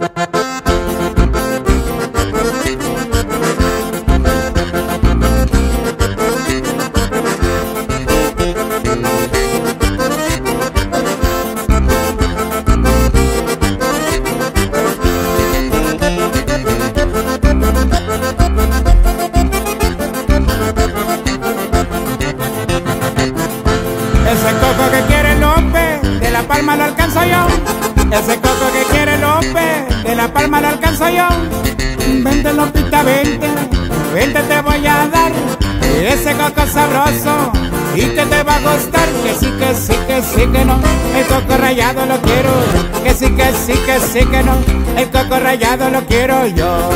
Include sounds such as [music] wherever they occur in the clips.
Ese [laughs] rayado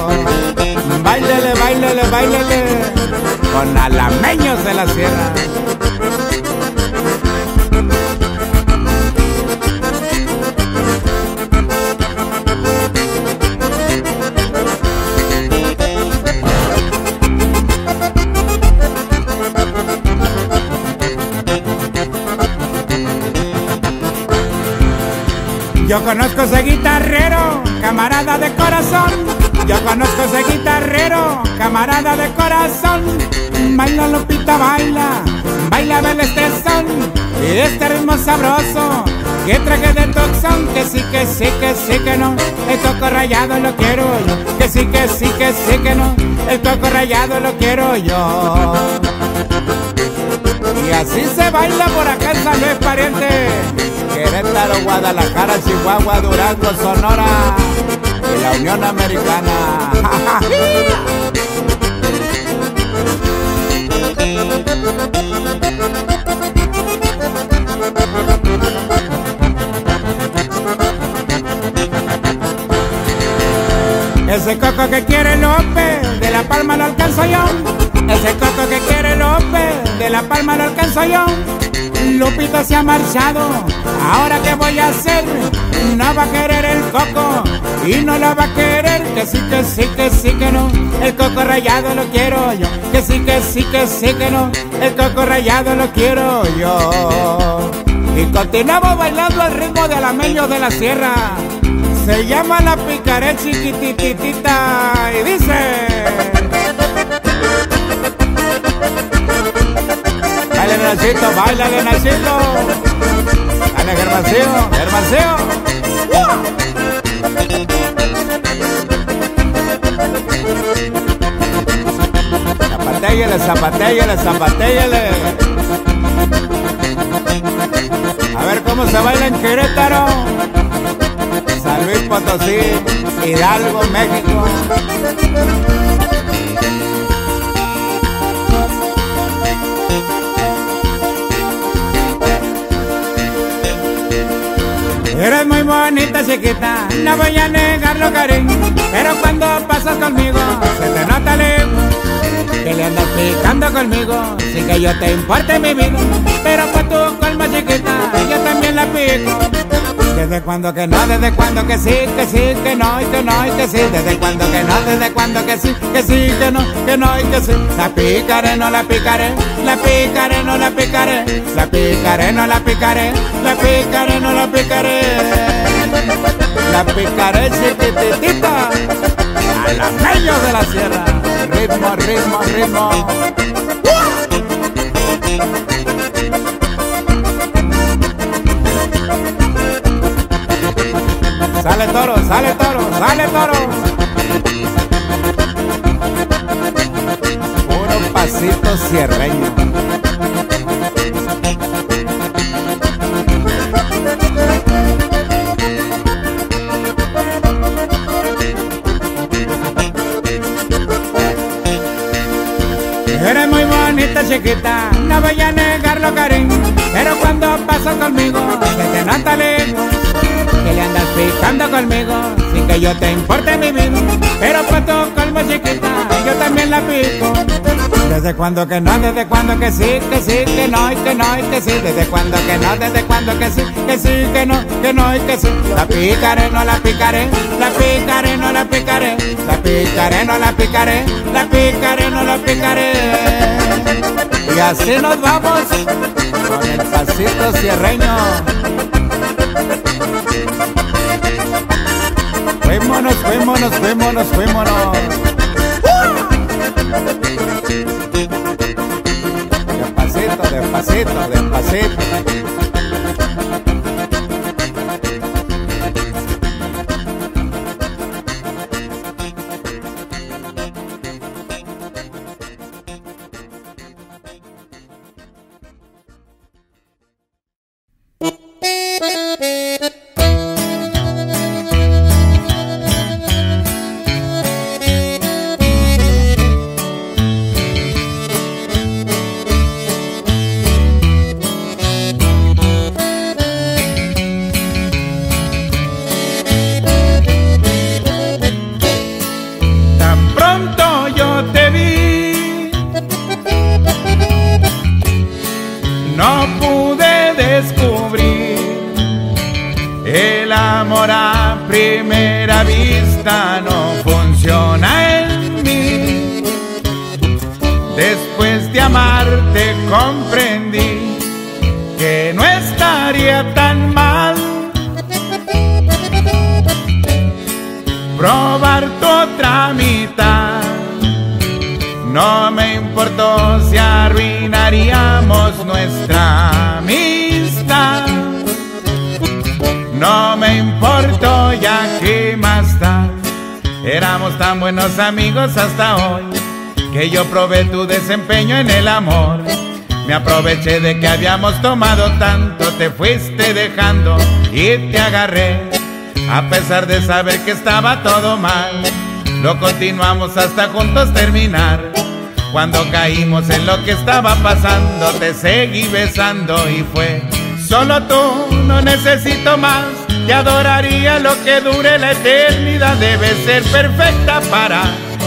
coco rayado lo quiero yo. Que sí, que sí, que sí, que no. El coco rayado lo quiero yo. Y así se baila por acá en San Luis, pariente. Querétaro, Guadalajara, Chihuahua, Durango, Sonora y la Unión Americana. [laughs] Ese coco que quiere López, de la palma lo alcanzo yo. Ese coco que quiere López, de la palma lo alcanzo yo. Lupita se ha marchado, ahora qué voy a hacer, no va a querer el coco y no la va a querer, que sí, que sí, que sí, que no, el coco rayado lo quiero yo, que sí, que sí, que sí, que no, el coco rayado lo quiero yo. Y continuamos bailando al ritmo del alameño de la sierra, se llama la picaré chiquititita y dice... Dale, Nachito, bailale, Nachito. Dale, Gervanceo, Gervanceo. Zapatéllele, zapatéllele, zapatéllele. A ver cómo se baila en Querétaro. San Luis Potosí, Hidalgo, México. Eres muy bonita chiquita, no voy a negarlo cariño Pero cuando pasas conmigo, se te nota lejos Que le andas picando conmigo, sin que yo te importe mi vida Pero pues tú colma chiquita, yo también la pico desde cuando que no, desde cuando que sí, que sí, que no, y que no, y que sí, desde cuando que no, desde cuando que sí, que sí, que no, que no, y que sí. La picaré, no la picaré, la picaré, no la picaré, la picaré, no la picaré, la picaré, no la picaré. La picaré chiquititita, a la medio de la sierra, ritmo, ritmo, ritmo. Sale toro, sale toro, sale toro. Puro pasito cierreño. Eres muy bonita chiquita, no voy a negarlo cariño Pero cuando pasas conmigo, se te Que le andas picando conmigo, sin que yo te importe mi vida Pero tu colmo chiquita, yo también la pico. Desde cuando que no, desde cuando que sí, que sí, que no, y que no, y que sí. Desde cuando que no, desde cuando que sí, que sí, que no, que no, y que sí. La picaré, no la picaré, la picaré, no la picaré. La picaré, no la picaré, la picaré, no la picaré. Y así nos vamos con el pasito cierreño Fuimos nos fuimos, nos fuimos, nos fuimos. Despacito, despacito, despacito. Amigos hasta hoy, que yo probé tu desempeño en el amor. Me aproveché de que habíamos tomado tanto, te fuiste dejando y te agarré, a pesar de saber que estaba todo mal. Lo continuamos hasta juntos terminar. Cuando caímos en lo que estaba pasando, te seguí besando y fue solo tú, no necesito más te adoraría lo que dure la eternidad. Debe ser perfecta para,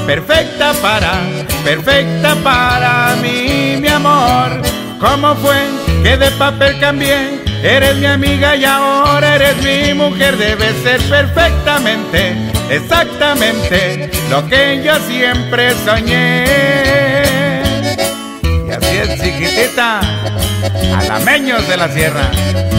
perfecta para, perfecta para mí, mi amor. ¿Cómo fue que de papel cambié? Eres mi amiga y ahora eres mi mujer. Debe ser perfectamente, exactamente lo que yo siempre soñé. Y así es, chiquitita, alameños de la sierra.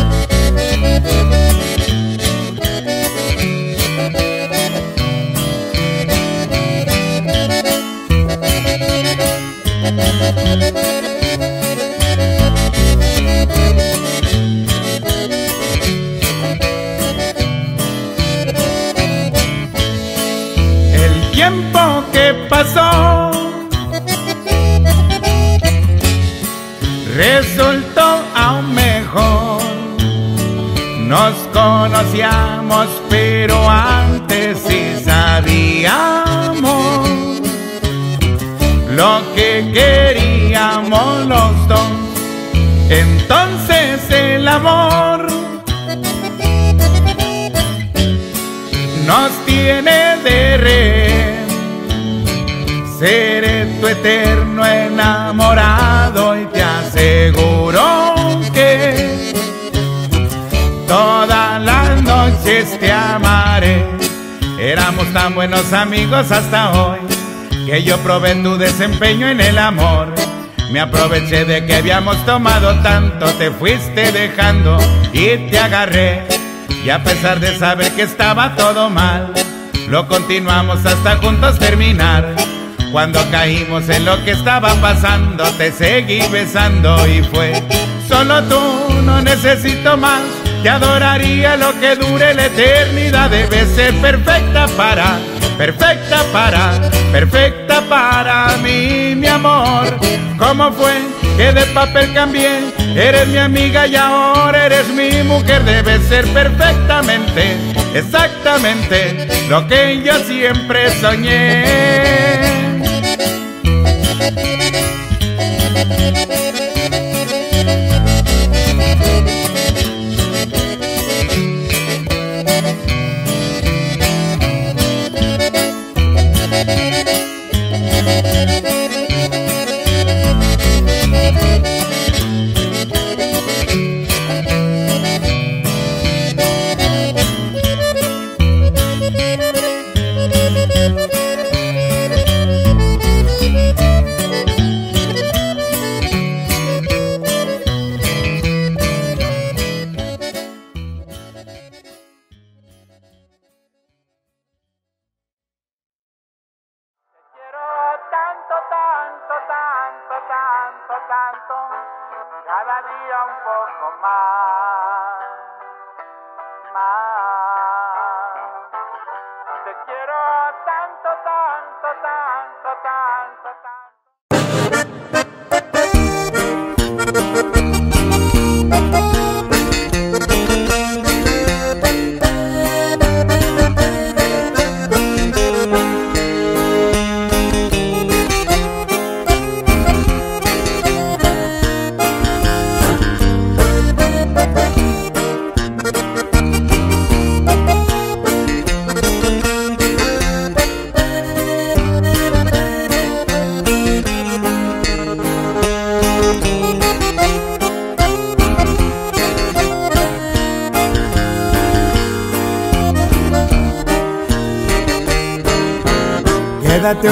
El tiempo que pasó resultó aún mejor. Nos conocíamos, pero antes sí sabíamos lo que queríamos los dos. Entonces el amor nos tiene de re. Seré tu eterno enamorado y te aseguro que todas las noches te amaré. Éramos tan buenos amigos hasta hoy que yo probé tu desempeño en el amor. Me aproveché de que habíamos tomado tanto, te fuiste dejando y te agarré. Y a pesar de saber que estaba todo mal, lo continuamos hasta juntos terminar. Cuando caímos en lo que estaba pasando, te seguí besando y fue solo tú, no necesito más. Te adoraría lo que dure la eternidad, debe ser perfecta para perfecta para, perfecta para mí, mi amor. ¿Cómo fue que de papel cambié? Eres mi amiga y ahora eres mi mujer. Debe ser perfectamente, exactamente lo que yo siempre soñé.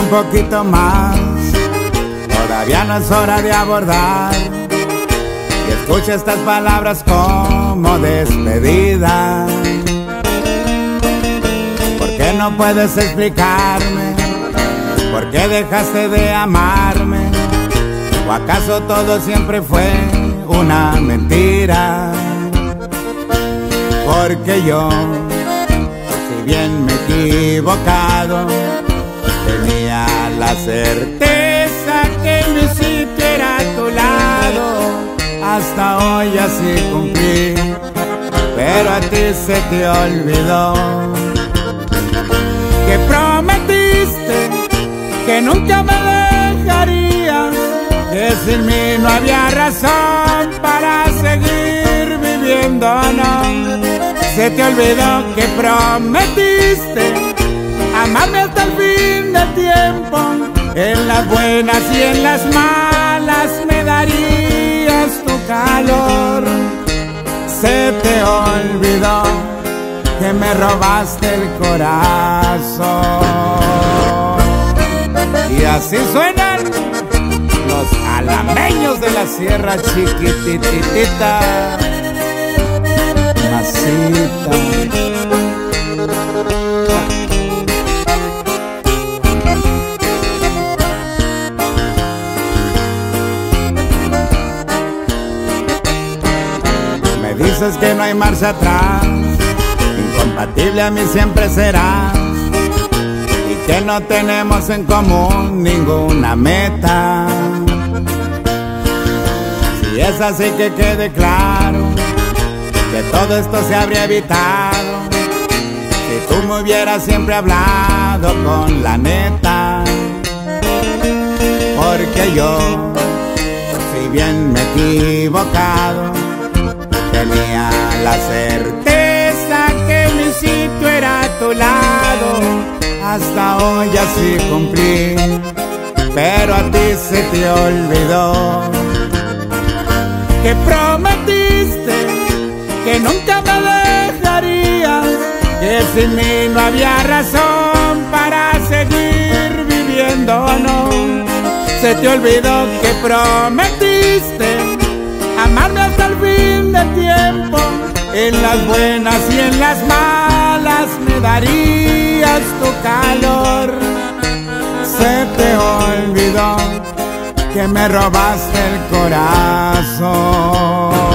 Un poquito más, todavía no es hora de abordar. Y escucha estas palabras como despedida. ¿Por qué no puedes explicarme? ¿Por qué dejaste de amarme? ¿O acaso todo siempre fue una mentira? Porque yo, si bien me he equivocado, la certeza que sitio era a tu lado. Hasta hoy así cumplí, pero a ti se te olvidó. Que prometiste que nunca me dejarías, que sin mí no había razón para seguir viviendo, no. Se te olvidó que prometiste amarme tiempo. En las buenas y en las malas me darías tu calor. Se te olvidó que me robaste el corazón. Y así suenan los alameños de la sierra chiquititita. Masita. Me dices que no hay marcha atrás, incompatible a mí siempre serás, y que no tenemos en común ninguna meta. Si es así que quede claro, que todo esto se habría evitado, si tú me hubieras siempre hablado con la neta, porque yo, si bien me he equivocado, Tenía la certeza que mi sitio era a tu lado. Hasta hoy así cumplí, pero a ti se te olvidó. Que prometiste que nunca me dejarías, que sin mí no había razón para seguir viviendo, no. Se te olvidó que prometiste amarme hasta el fin del tiempo. En las buenas y en las malas me darías tu calor. Se te olvidó que me robaste el corazón.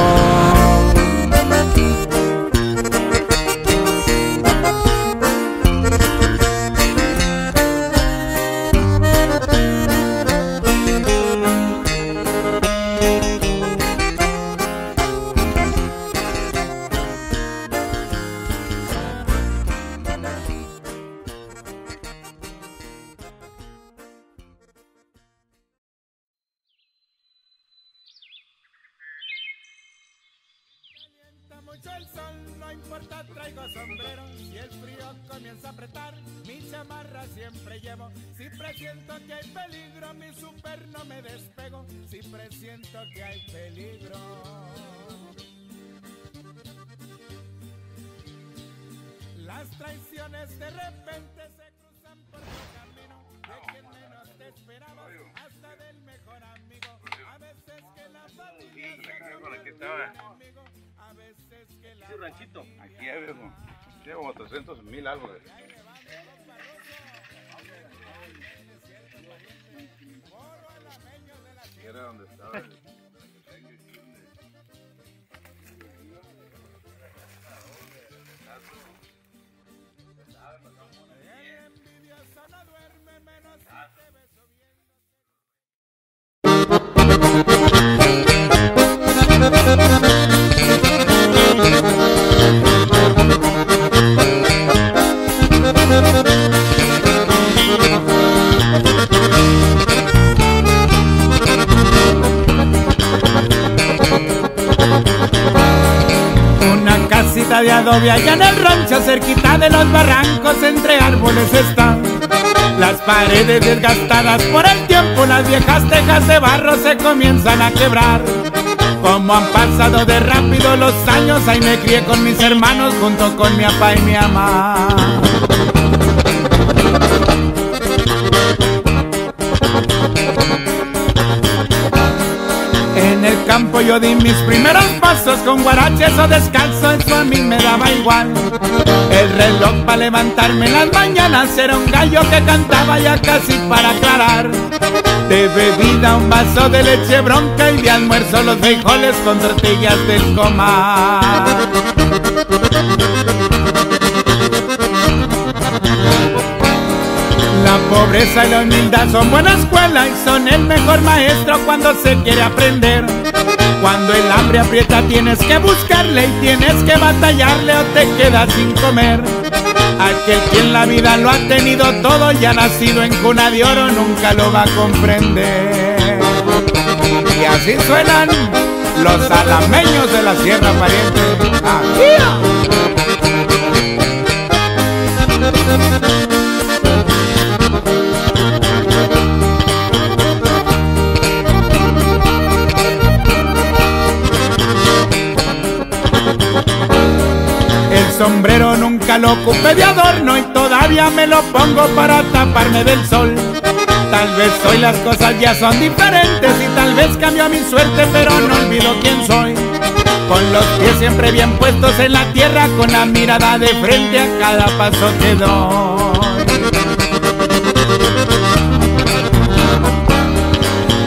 Mil árboles. Adobe allá en el rancho cerquita de los barrancos entre árboles están Las paredes desgastadas por el tiempo, las viejas tejas de barro se comienzan a quebrar. Como han pasado de rápido los años, ahí me crié con mis hermanos junto con mi papá y mi mamá campo yo di mis primeros pasos con guaraches o descalzo, eso a mí me daba igual. El reloj para levantarme en las mañanas era un gallo que cantaba ya casi para aclarar. De bebida un vaso de leche bronca y de almuerzo los frijoles con tortillas del comar. La pobreza y la humildad son buena escuela y son el mejor maestro cuando se quiere aprender. Cuando el hambre aprieta tienes que buscarle y tienes que batallarle o te quedas sin comer. Aquel que en la vida lo ha tenido todo y ha nacido en cuna de oro nunca lo va a comprender. Y así suenan los alameños de la Sierra Pariente. ¡Ajía! Sombrero nunca lo ocupé de adorno y todavía me lo pongo para taparme del sol. Tal vez hoy las cosas ya son diferentes y tal vez cambió mi suerte, pero no olvido quién soy. Con los pies siempre bien puestos en la tierra, con la mirada de frente a cada paso que doy.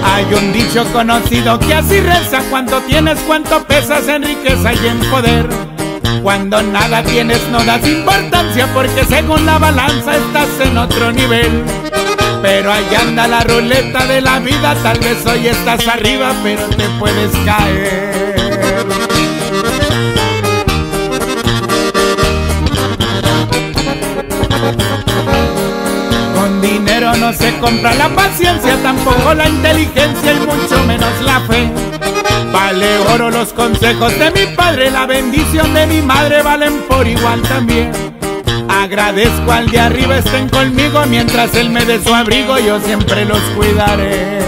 Hay un dicho conocido que así reza, cuando tienes cuanto pesas en riqueza y en poder. Cuando nada tienes no das importancia porque según la balanza estás en otro nivel. Pero ahí anda la ruleta de la vida, tal vez hoy estás arriba pero te puedes caer. Con dinero no se compra la paciencia, tampoco la inteligencia y mucho menos la fe. Vale oro los consejos de mi padre, la bendición de mi madre valen por igual también. Agradezco al de arriba estén conmigo mientras él me dé su abrigo, yo siempre los cuidaré.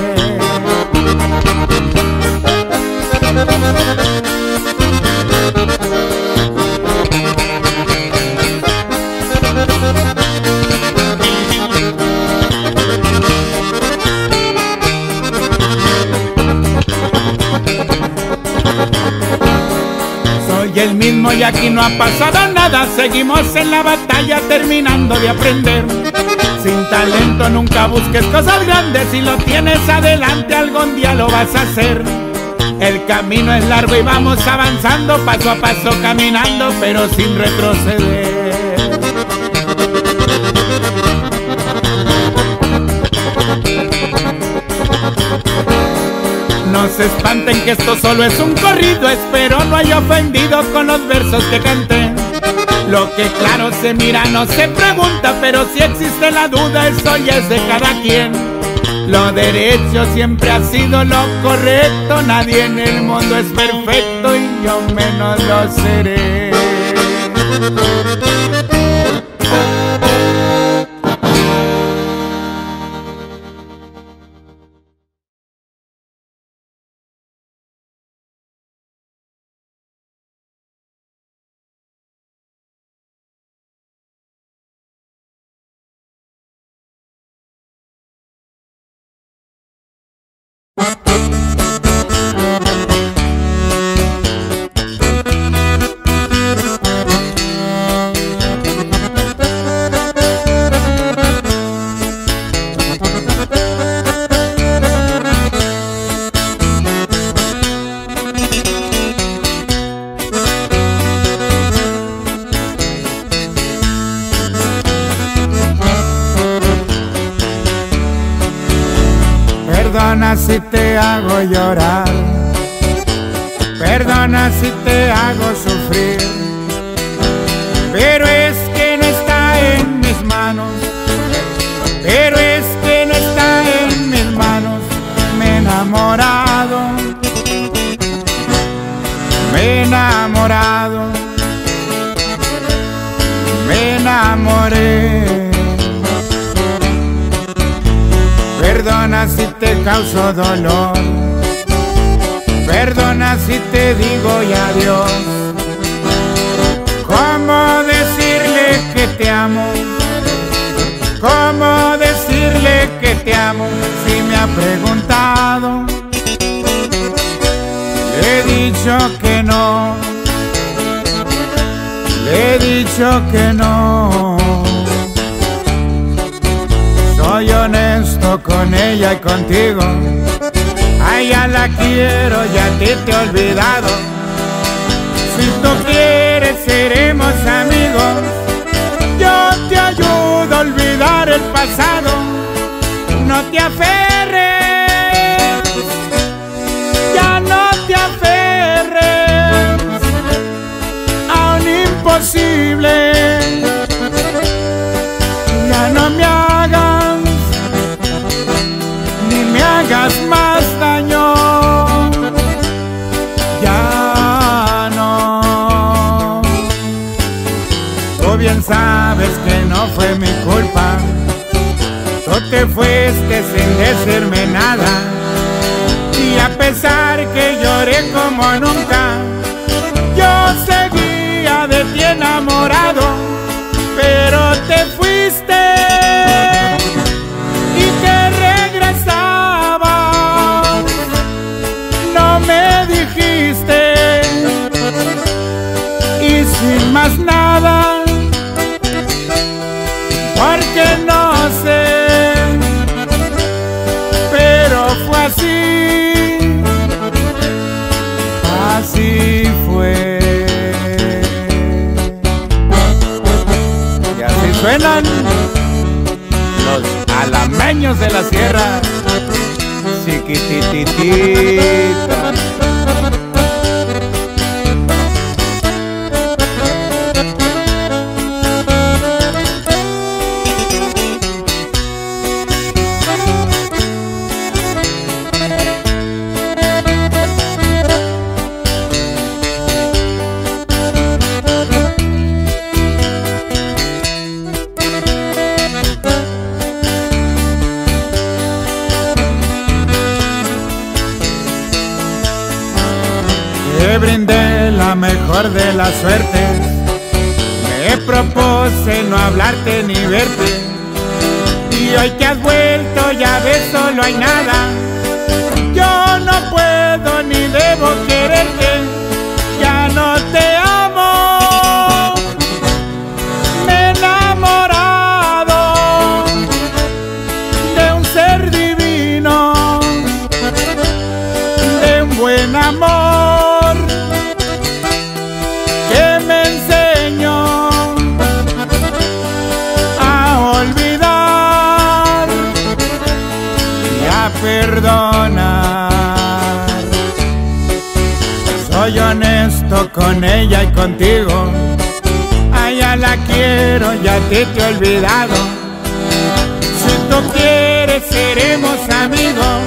Y aquí no ha pasado nada, seguimos en la batalla terminando de aprender. Sin talento nunca busques cosas grandes, si lo tienes adelante algún día lo vas a hacer. El camino es largo y vamos avanzando, paso a paso caminando, pero sin retroceder. Se espanten que esto solo es un corrido, espero no haya ofendido con los versos que canté. Lo que claro se mira no se pregunta, pero si existe la duda, eso ya es de cada quien. Lo derecho siempre ha sido lo correcto, nadie en el mundo es perfecto y yo menos lo seré. niños de la sierra. Chiquititito. Me propuse no hablarte ni verte. contigo. Allá la quiero, ya te he olvidado. Si tú quieres, seremos amigos.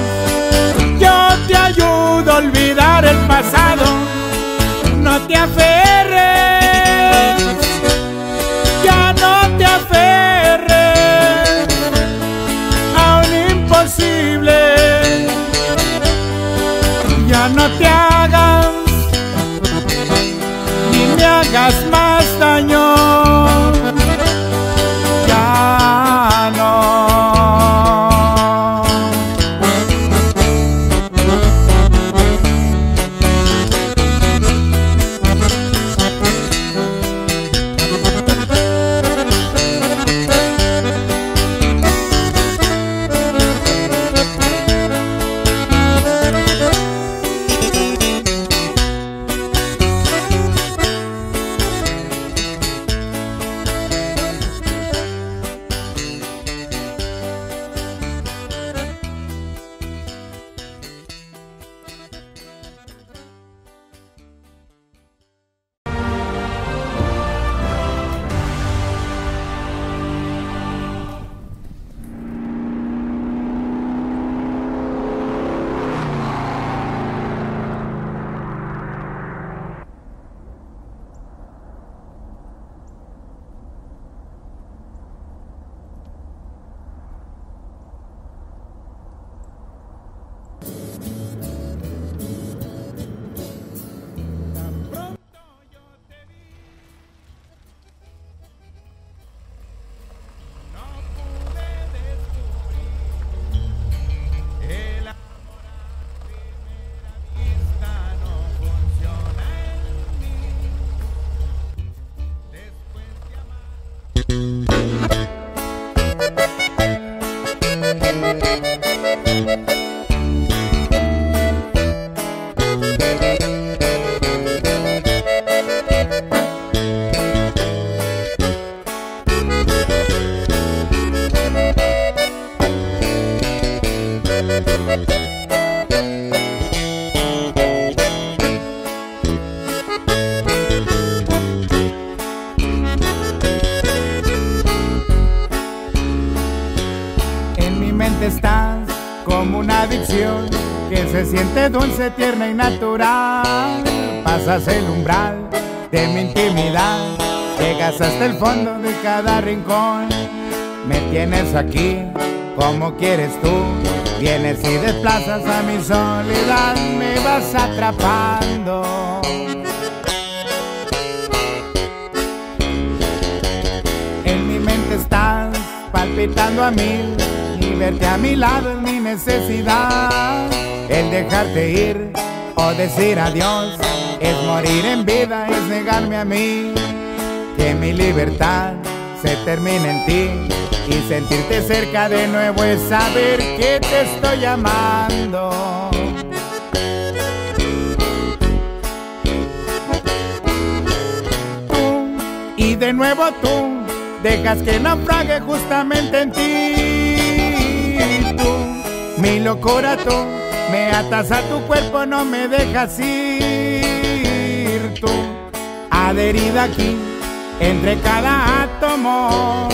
Música el fondo de cada rincón. Me tienes aquí como quieres tú, vienes y desplazas a mi soledad, me vas atrapando. En mi mente estás palpitando a mil y verte a mi lado es mi necesidad. El dejarte ir o decir adiós es morir en vida, es negarme a mí. Que mi libertad se termine en ti y sentirte cerca de nuevo es saber que te estoy amando. Tú y de nuevo tú dejas que naufrague justamente en ti. Tú, mi locura tú, me atas a tu cuerpo, no me dejas ir. Tú, adherida aquí, entre cada átomo,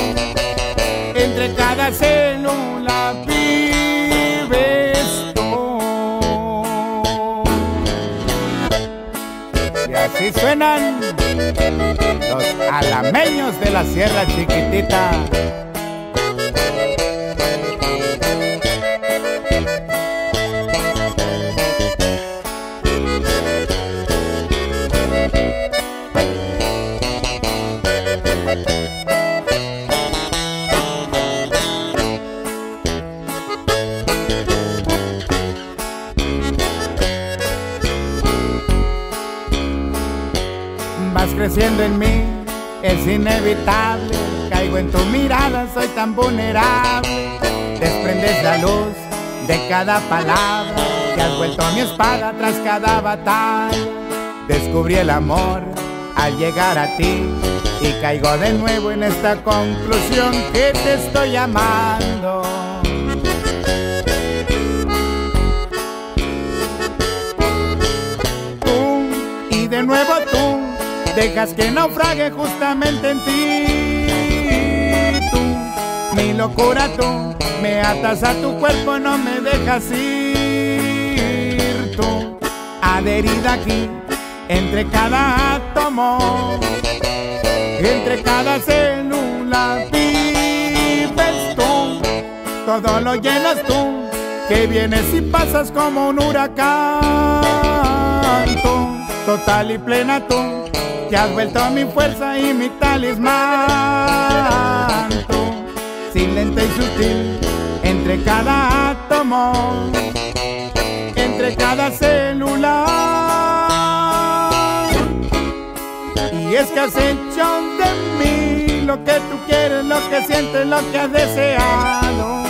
entre cada célula vives tú. Y así suenan los alameños de la Sierra Chiquitita. Inevitable. Caigo en tu mirada, soy tan vulnerable. Desprendes la luz de cada palabra, que has vuelto mi espada tras cada batalla. Descubrí el amor al llegar a ti y caigo de nuevo en esta conclusión que te estoy amando. Dejas que naufrague justamente en ti. Tú, mi locura tú, me atas a tu cuerpo, no me dejas ir. Tú, adherida aquí, entre cada átomo, entre cada célula vives tú, todo lo llenas tú, que vienes y pasas como un huracán. Tú, total y plena tú que has vuelto mi fuerza y mi talismán. Tú, silente y sutil, entre cada átomo, entre cada célula. Y es que has hecho de mí lo que tú quieres, lo que sientes, lo que has deseado.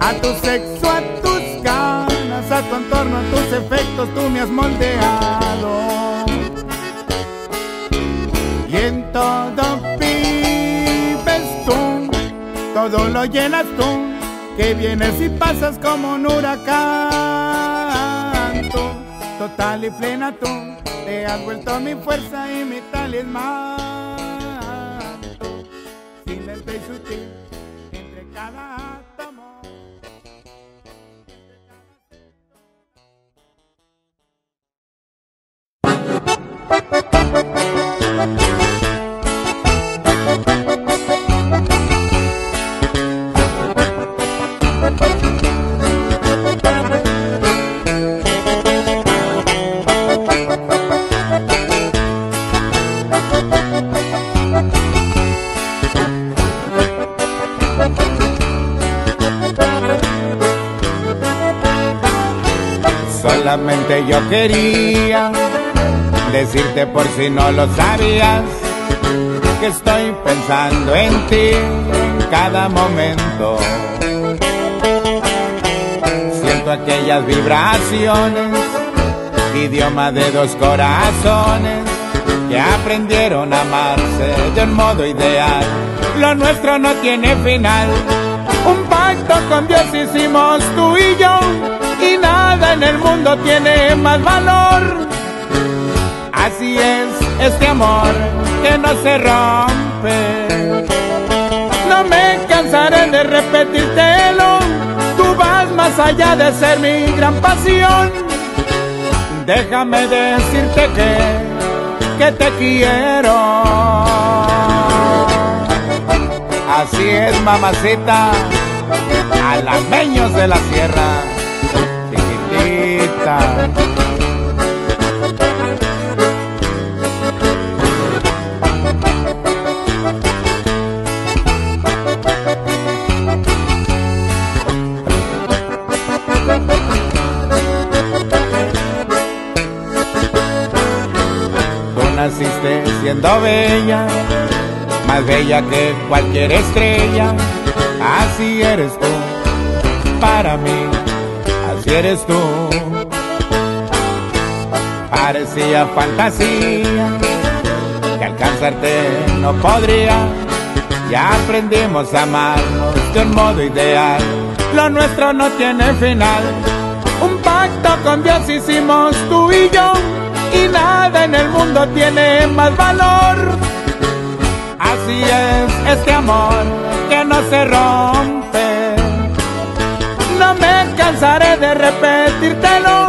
A tu sexo, a tus ganas, a tu entorno, a tus efectos, tú me has moldeado todo vives tú, todo lo llenas tú, que vienes y pasas como un huracán. Total y plena tú, te has vuelto mi fuerza y mi talismán. Tú, silente y sutil, entre cada átomo. Yo quería decirte por si no lo sabías que estoy pensando en ti en cada momento. Siento aquellas vibraciones, idioma de dos corazones que aprendieron a amarse de un modo ideal. Lo nuestro no tiene final. Un pacto con Dios hicimos tú y yo y nada en el mundo tiene más valor. Así es este amor que no se rompe. No me cansaré de repetírtelo. Tú vas más allá de ser mi gran pasión. Déjame decirte que, que te quiero. Así es, mamacita, alameños de la sierra, Tú naciste siendo bella, más bella que cualquier estrella. Así eres tú, para mí, así eres tú. Parecía fantasía, que alcanzarte no podría. Ya aprendimos a amarnos de un modo ideal. Lo nuestro no tiene final. Un pacto con Dios hicimos tú y yo. Y nada en el mundo tiene más valor. Así es este amor que no se rompe. No me cansaré de repetírtelo.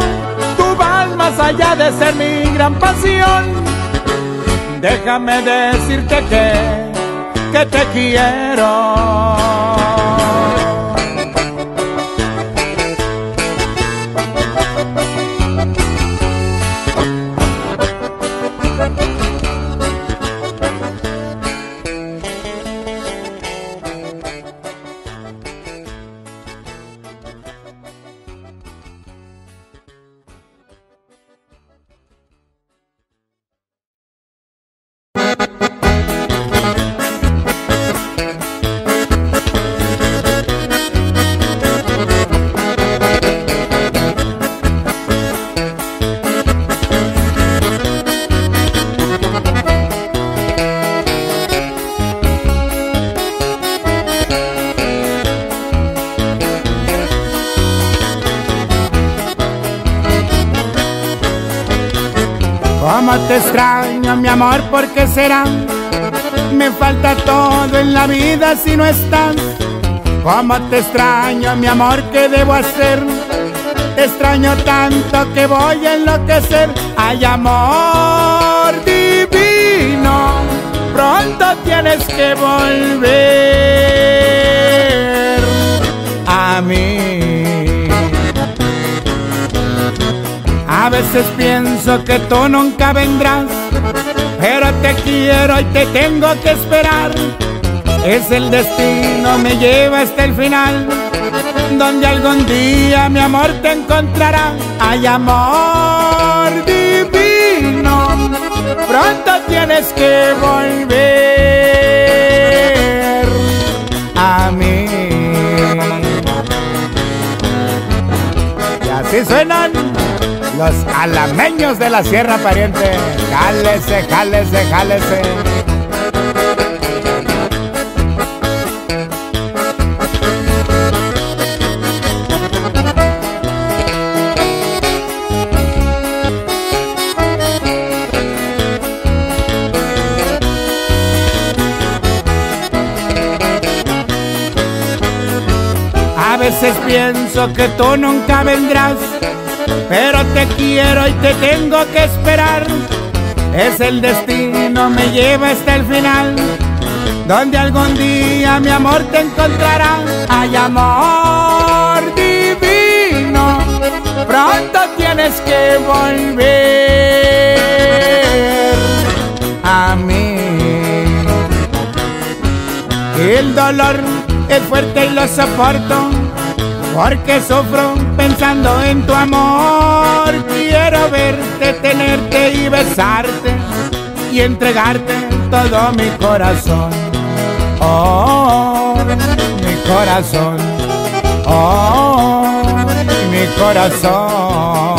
Más allá de ser mi gran pasión. Déjame decirte que, que te quiero. Mi amor, ¿por qué será? Me falta todo en la vida si no estás. Cómo te extraño, mi amor, ¿qué debo hacer? Te extraño tanto que voy a enloquecer. Ay, amor divino, pronto tienes que volver a mí. A veces pienso que tú nunca vendrás, pero te quiero y te tengo que esperar. Es el destino, me lleva hasta el final, donde algún día mi amor te encontrará. Ay, amor divino, pronto tienes que volver a mí. Y así suenan los alameños de la Sierra Pariente. Jálese, jálese, jálese. A veces pienso que tú nunca vendrás pero te quiero y te tengo que esperar. Es el destino, me lleva hasta el final, donde algún día mi amor te encontrará. Ay, amor divino, pronto tienes que volver a mí. El dolor es fuerte y lo soporto porque sufro pensando en tu amor. Quiero verte, tenerte y besarte y entregarte todo mi corazón. Oh, mi corazón. Oh, mi corazón.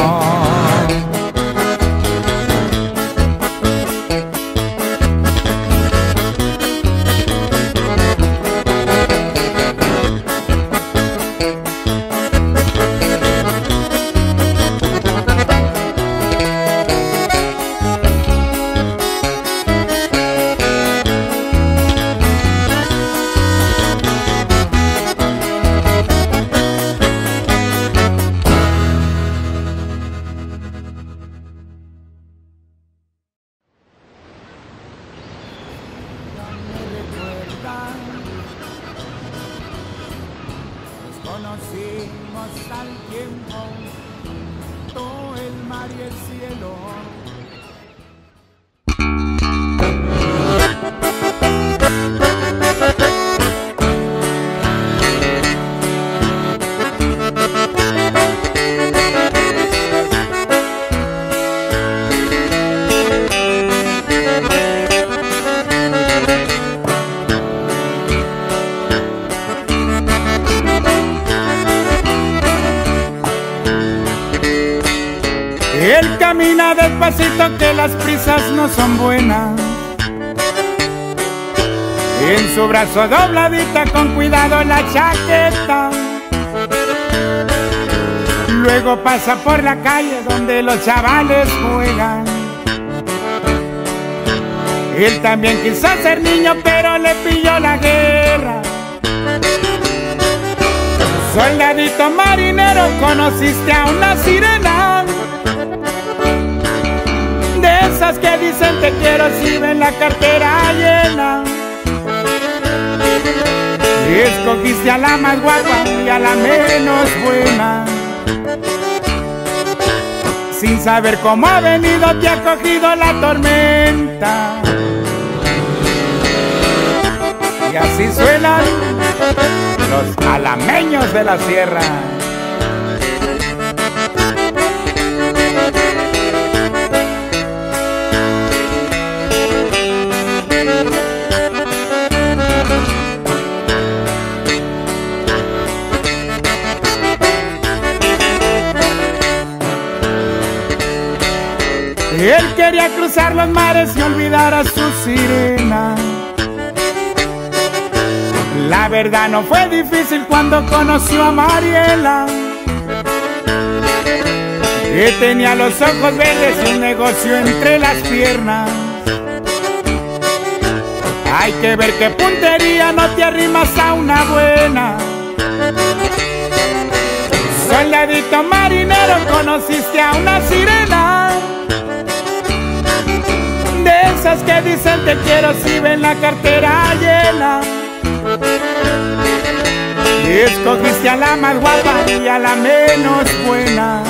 Dobladita con cuidado la chaqueta. Luego pasa por la calle donde los chavales juegan. Él también quiso ser niño pero le pilló la guerra. Soldadito marinero, conociste a una sirena. De esas que dicen te quiero si ven la cartera llena. Escogiste a la más guapa y a la menos buena. Sin saber cómo ha venido te ha cogido la tormenta. Y así suenan los alameños de la sierra. Él quería cruzar los mares y olvidar a su sirena. La verdad no fue difícil cuando conoció a Mariela. Que tenía los ojos verdes y un negocio entre las piernas. Hay que ver qué puntería no te arrimas a una buena. Soldadito marinero, conociste a una sirena. Esas que dicen te quiero si ven la cartera llena. Y escogiste a la más guapa y a la menos buena.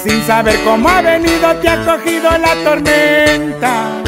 Sin saber cómo ha venido te ha cogido la tormenta.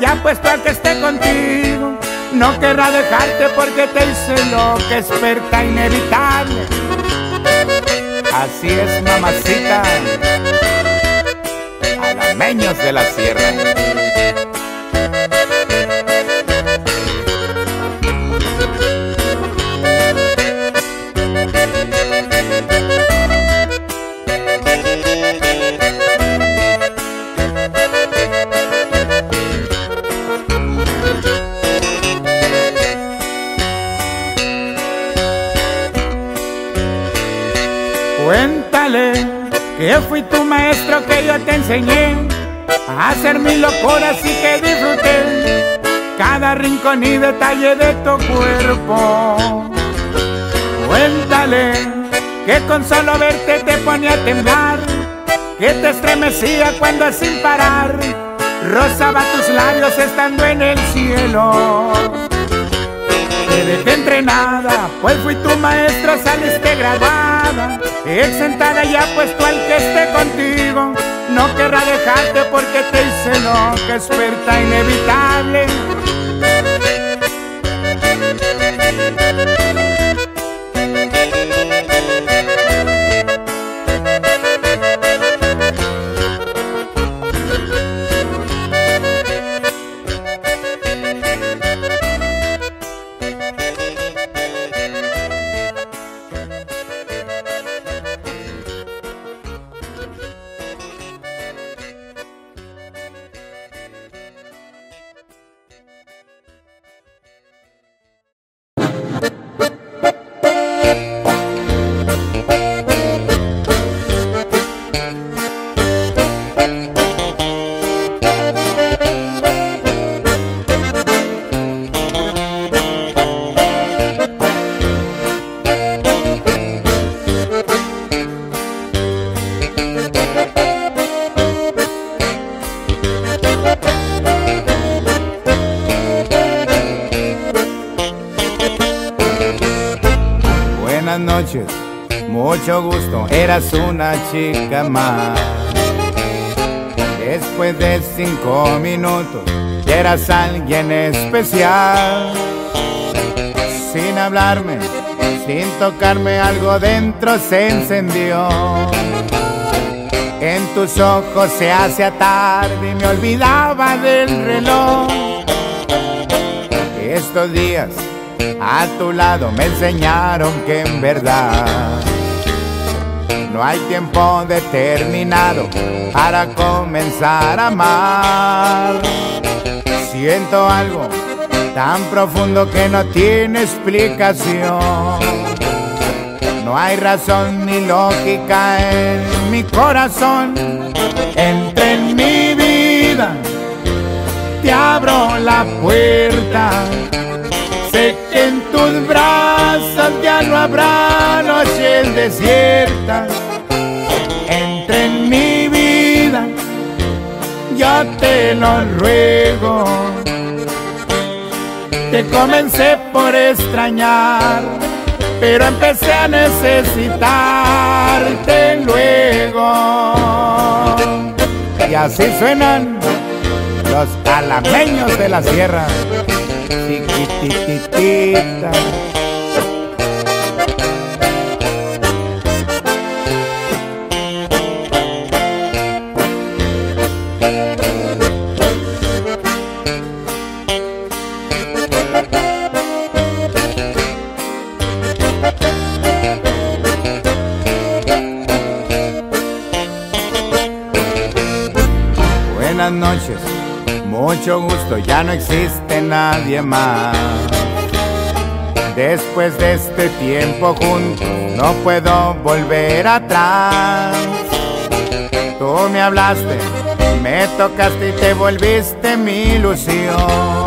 Ya puesto a que esté contigo. No querrá dejarte porque te hice lo que experta inevitable. Así es, mamacita. Alameños de la sierra. Enseñé a hacer mis locuras y que disfruté cada rincón y detalle de tu cuerpo. Cuéntale que con solo verte te ponía a temblar, que te estremecía cuando sin parar rozaba tus labios estando en el cielo. Te dejé entrenada, pues fui tu maestra, saliste graduada, exentada ya puesto al que esté contigo. No querrá dejarte porque te hice lo que experta inevitable. Chica más. Después de cinco minutos, eras alguien especial. Sin hablarme, sin tocarme, algo dentro se encendió. En tus ojos se hacía tarde y me olvidaba del reloj. Estos días a tu lado me enseñaron que en verdad no hay tiempo determinado para comenzar a amar. Siento algo tan profundo que no tiene explicación. No hay razón ni lógica en mi corazón. Entra en mi vida, te abro la puerta. Sé que en tus brazos ya no habrá noches desiertas. Te lo ruego. Te comencé por extrañar, pero empecé a necesitarte luego. Y así suenan los alameños de la sierra. Noches, mucho gusto, ya no existe nadie más. Después de este tiempo juntos, no puedo volver atrás. Tú me hablaste, me tocaste y te volviste mi ilusión.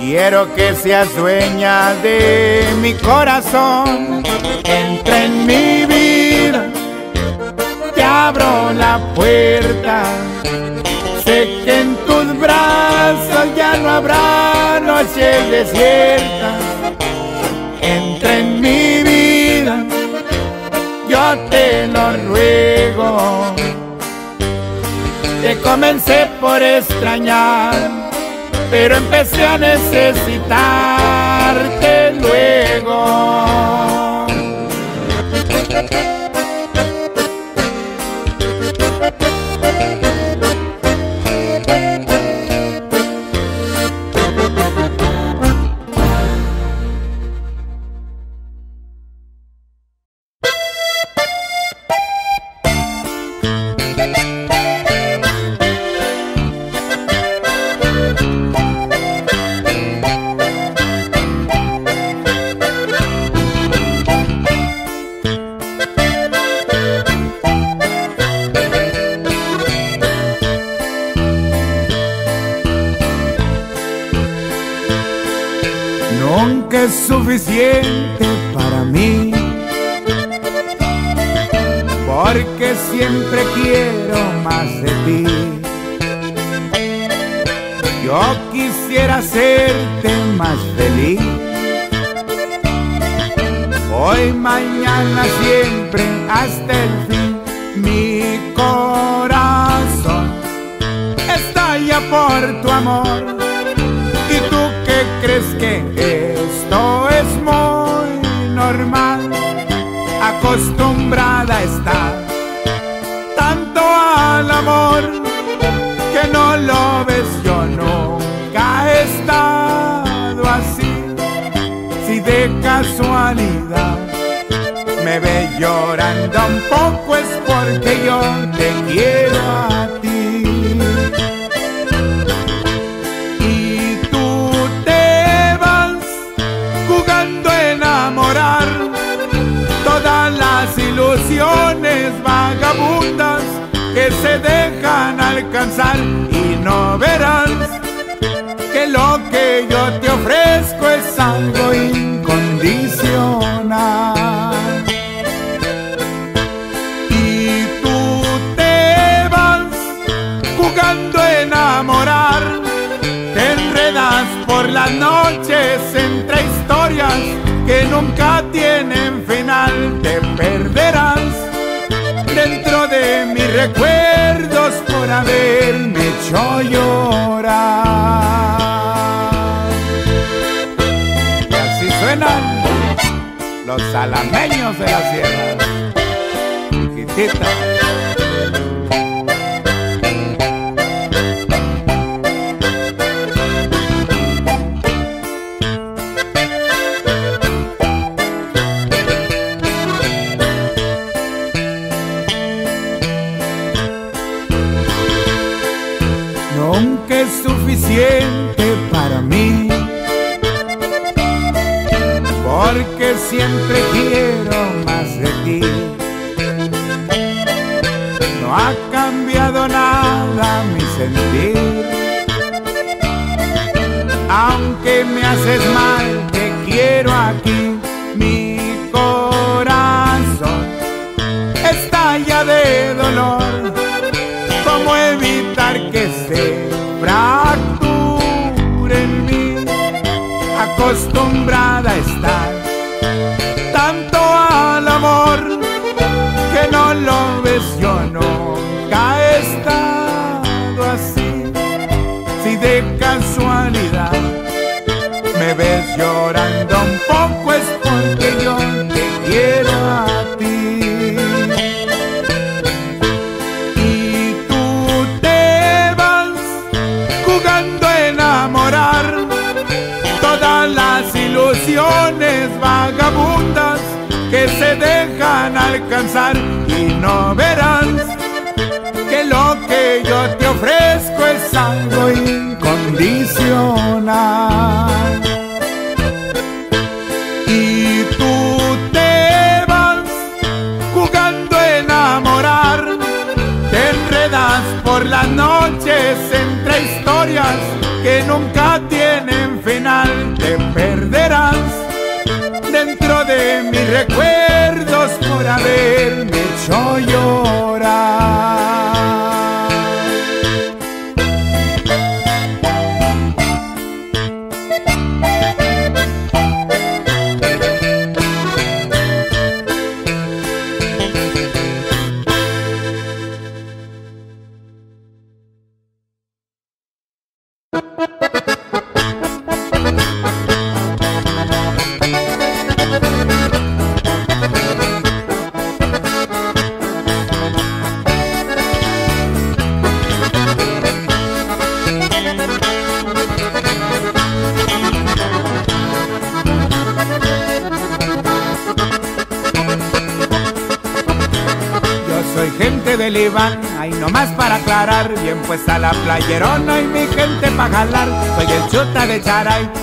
Quiero que seas dueña de mi corazón. Entra en mi vida, te abro la puerta. Sé que en tus brazos ya no habrá noches desiertas. Entra en mi vida, yo te lo ruego. Te comencé por extrañar, pero empecé a necesitarte luego. Yo quisiera hacerte más feliz. Hoy, mañana, siempre, hasta el fin, mi corazón estalla por tu amor. ¿Y tú qué crees que llorando un poco es porque yo te quiero a ti. Y tú te vas jugando a enamorar todas las ilusiones vagabundas que se dejan alcanzar y no verás recuerdos por haberme hecho llorar. Y así suenan los salameños de la sierra. Chiquitita. Siempre quiero más de ti. No ha cambiado nada mi sentir, aunque me haces mal, llorando un poco es porque yo te quiero a ti. Y tú te vas jugando a enamorar todas las ilusiones vagabundas que se dejan alcanzar recuerdos por haberme hecho llorar.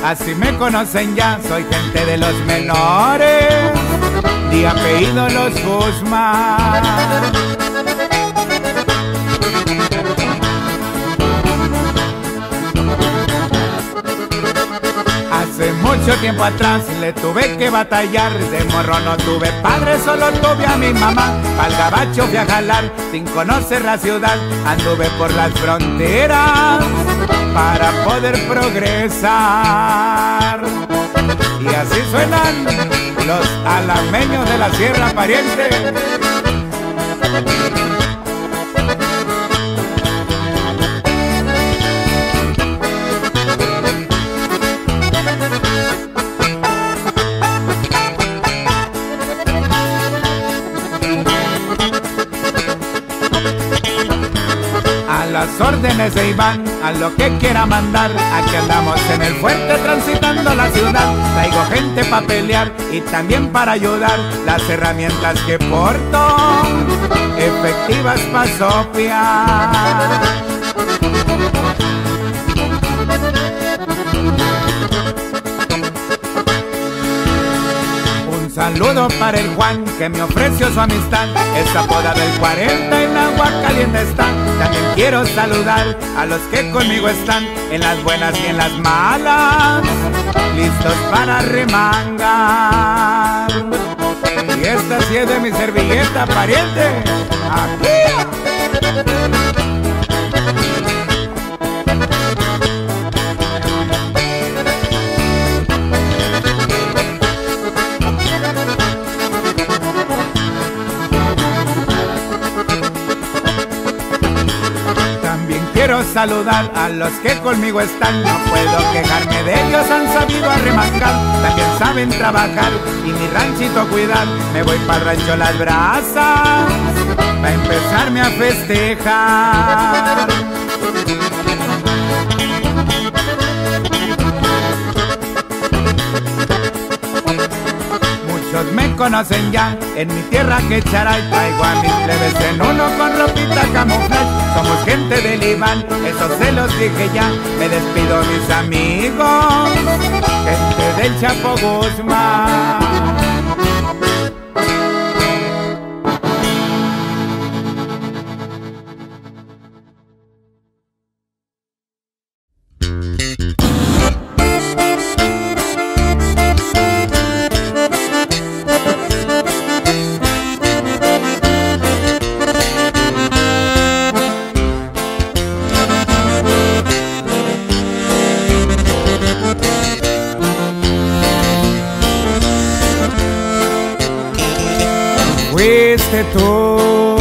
Así me conocen ya, soy gente de los menores, de apellido los Guzmán. Hace mucho tiempo atrás le tuve que batallar. De morro no tuve padre, solo tuve a mi mamá. Al gabacho fui a jalar sin conocer la ciudad. Anduve por las fronteras para poder progresar. Y así suenan los alameños de la Sierra Pariente. Órdenes de Iván, a lo que quiera mandar. Aquí andamos en el fuerte transitando la ciudad. Traigo gente para pelear y también para ayudar. Las herramientas que porto, efectivas para sopiar. Saludo para el Juan que me ofreció su amistad. Esa poda del 40 en agua caliente está. También quiero saludar a los que conmigo están en las buenas y en las malas, listos para remangar. Y esta sí es de mi servilleta, pariente. Aquí. Saludar a los que conmigo están. No puedo quejarme de ellos, han sabido arremangar. También saben trabajar y mi ranchito cuidar. Me voy para rancho Las Brasas para empezarme a festejar. Conocen ya en mi tierra que charay traigo a mis plebes en uno con ropita camuflaje. Somos gente del Iván, eso se los dije ya. Me despido mis amigos, gente del Chapo Guzmán. Tú.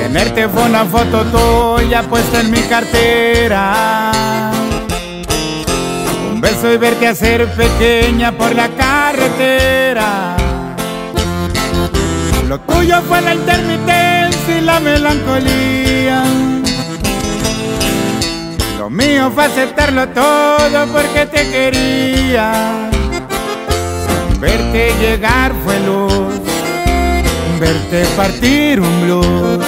Tenerte fue una foto tuya puesta en mi cartera. Un beso y verte hacer pequeña por la carretera. Lo tuyo fue la intermitencia y la melancolía. Lo mío fue aceptarlo todo porque te quería. Verte llegar fue luz, verte partir un blues,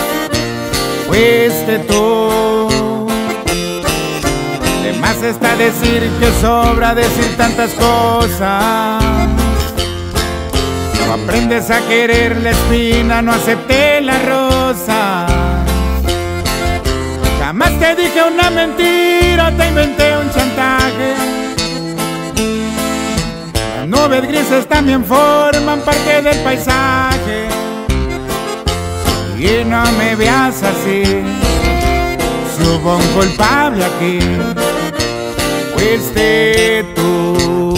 fuiste tú. De más está decir que sobra decir tantas cosas. No aprendes a querer la espina, no acepté la rosa. Jamás te dije una mentira, te inventé un chantaje. Las nubes grises también forman parte del paisaje. Y no me veas así, si hubo un culpable aquí, fuiste tú.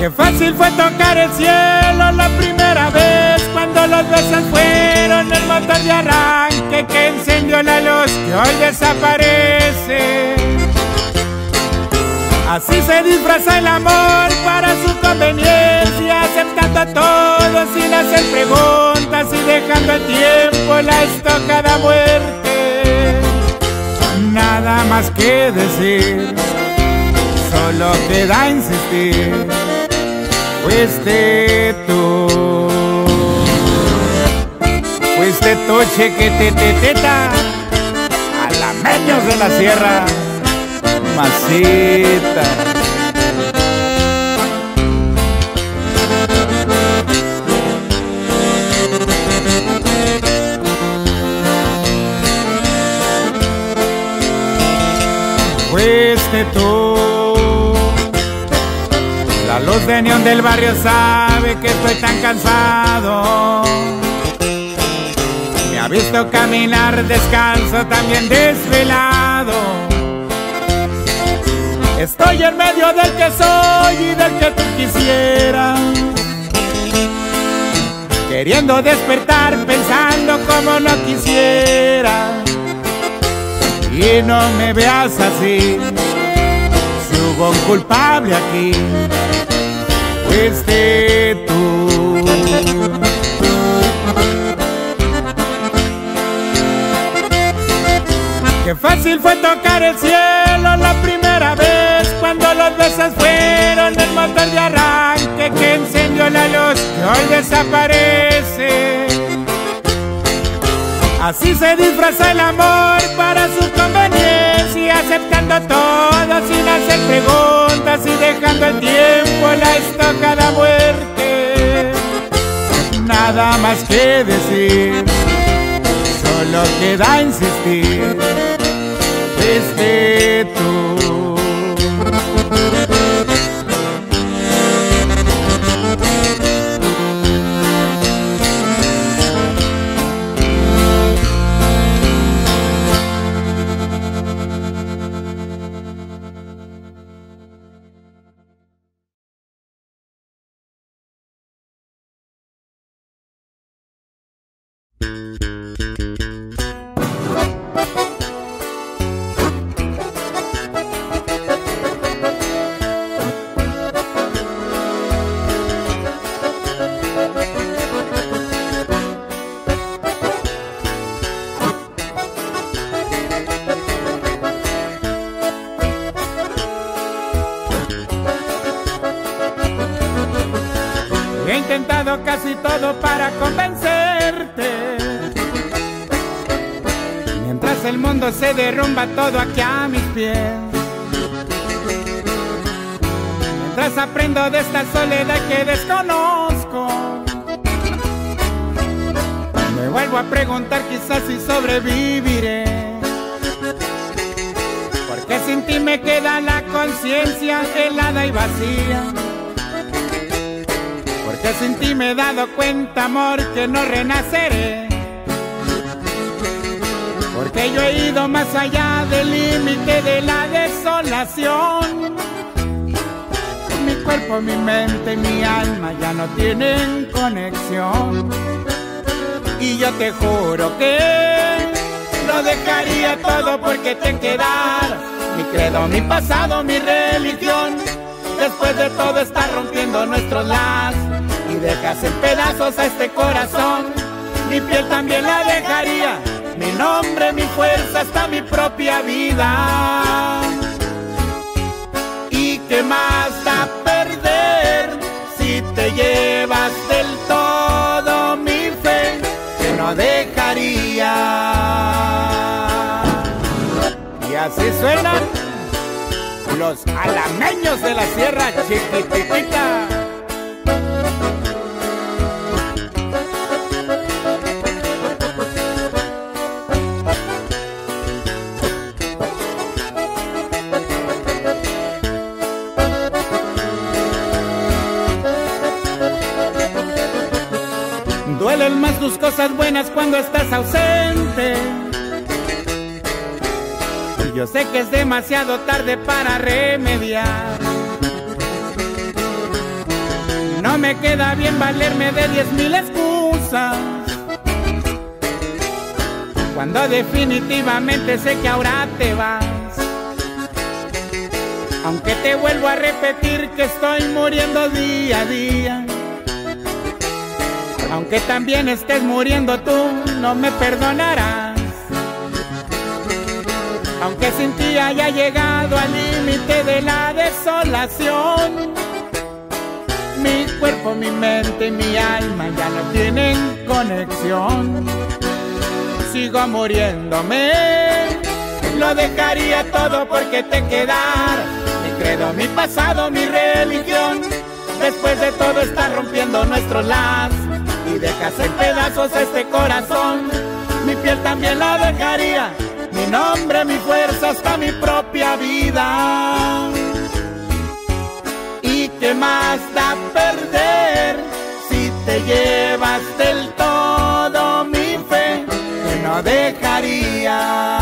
Qué fácil fue tocar el cielo la primera vez cuando los besos fueron el motor de arranque que encendió la luz que hoy desaparece. Así se disfraza el amor para su conveniencia, aceptando a todos sin hacer preguntas y dejando el tiempo la estocada muerte. Nada más que decir, solo queda insistir, fuiste tú. Fuiste tú, chequeteteteta, alameños de la sierra, Mamacita. Fuiste tú, la luz de neón del barrio sabe que estoy tan cansado. Me ha visto caminar descanso, también desfilar Estoy en medio del que soy y del que tú quisieras. Queriendo despertar, pensando como no quisiera. Y no me veas así, si hubo un culpable aquí, fuiste tú. Qué fácil fue tocar el cielo la primera vez cuando los besos fueron el motor de arranque que encendió la luz que hoy desaparece. Así se disfraza el amor para su conveniencia, aceptando todo sin hacer preguntas y dejando el tiempo la estocada muerte. Nada más que decir, solo queda insistir, desde y vacía. Porque sin ti me he dado cuenta, amor, que no renaceré. Porque yo he ido más allá del límite de la desolación. Mi cuerpo, mi mente mi alma ya no tienen conexión. Y yo te juro que lo dejaría todo porque te quedar. Mi credo, mi pasado, mi religión. Después de todo está rompiendo nuestros lazos y dejas en pedazos a este corazón. Mi piel también la dejaría, mi nombre, mi fuerza, hasta mi propia vida. ¿Y qué más da perder si te llevas del todo mi fe que no dejaría? Y así suenan los alameños de la sierra chiquititita. Duelen más tus cosas buenas cuando estás ausente. Yo sé que es demasiado tarde para remediar. No me queda bien valerme de diez mil excusas. Cuando definitivamente sé que ahora te vas. Aunque te vuelvo a repetir que estoy muriendo día a día. Aunque también estés muriendo tú, no me perdonarás. Aunque sin ti haya llegado al límite de la desolación. Mi cuerpo, mi mente y mi alma ya no tienen conexión. Sigo muriéndome, lo dejaría todo porque te quedara. Mi credo, mi pasado, mi religión. Después de todo está rompiendo nuestros lazos y dejas en pedazos este corazón. Mi piel también la dejaría, mi nombre, mi fuerza, hasta mi propia vida. ¿Y qué más da perder si te llevas del todo mi fe que no dejaría?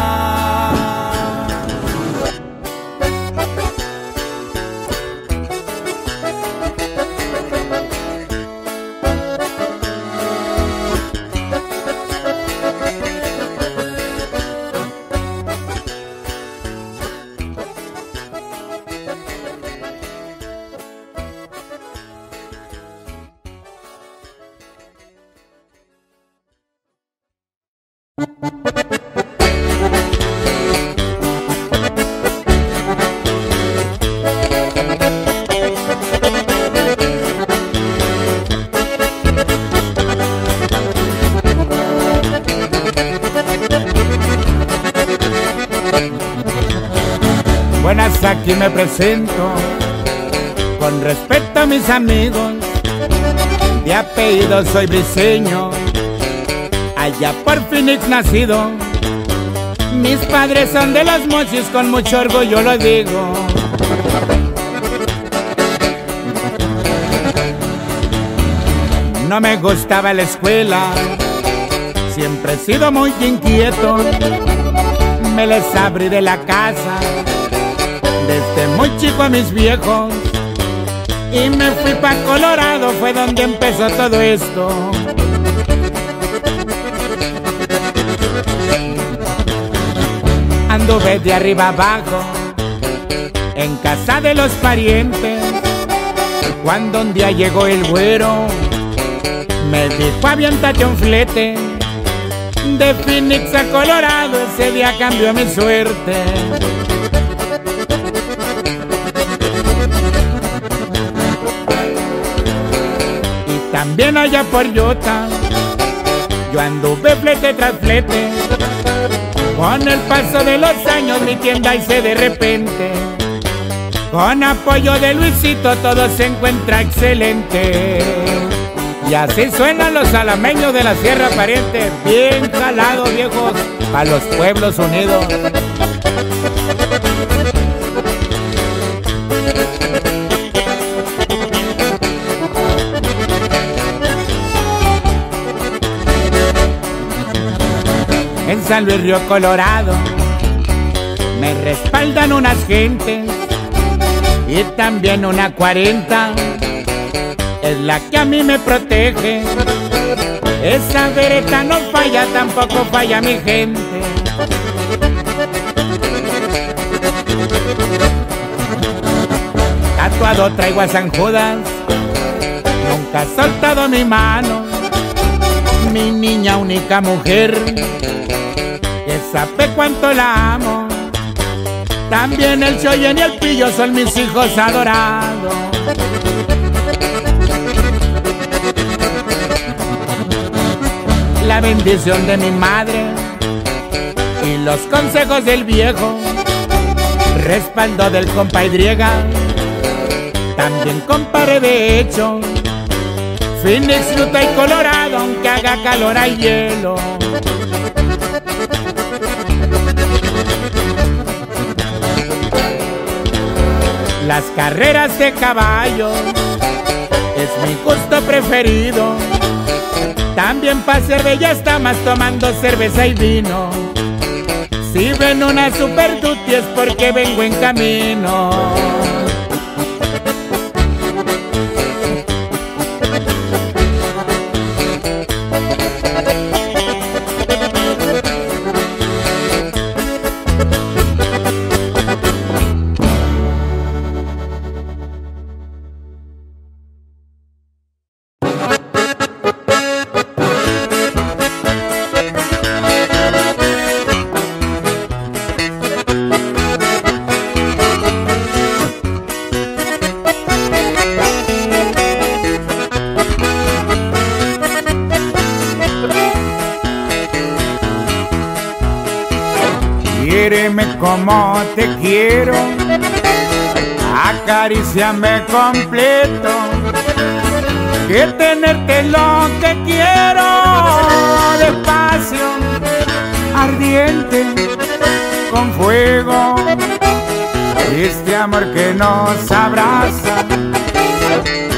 Con respeto a mis amigos. De apellido soy briseño, allá por Phoenix nacido. Mis padres son de los mochis, con mucho orgullo lo digo. No me gustaba la escuela, siempre he sido muy inquieto. Me les abrí de la casa, desde muy chico a mis viejos. Y me fui pa' Colorado, fue donde empezó todo esto. Anduve de arriba abajo, en casa de los parientes. Cuando un día llegó el güero, me dijo aviéntate un flete. De Phoenix a Colorado, ese día cambió mi suerte. También allá por Utah, yo anduve flete tras flete. Con el paso de los años mi tienda hice de repente. Con apoyo de Luisito todo se encuentra excelente. Y así suenan los alameños de la Sierra Pariente, bien jalados viejos, a los pueblos unidos. San Luis Río Colorado me respaldan unas gentes y también una 40 es la que a mí me protege. Esa vereta no falla, tampoco falla mi gente. Tatuado traigo a San Judas, nunca he soltado mi mano. Mi niña única mujer, sabe cuánto la amo. También el Choyen y el Pillo son mis hijos adorados. la bendición de mi madre y los consejos del viejo, respaldo del compa Idriega, también compare de hecho, Phoenix, Utah y Colorado, aunque haga calor hay hielo. Las carreras de caballo es mi gusto preferido. También pa' ser bella estamos tomando cerveza y vino. Si ven una super es porque vengo en camino. Quiero acariciame completo, que tenerte lo que quiero, despacio, ardiente, con fuego, este amor que nos abraza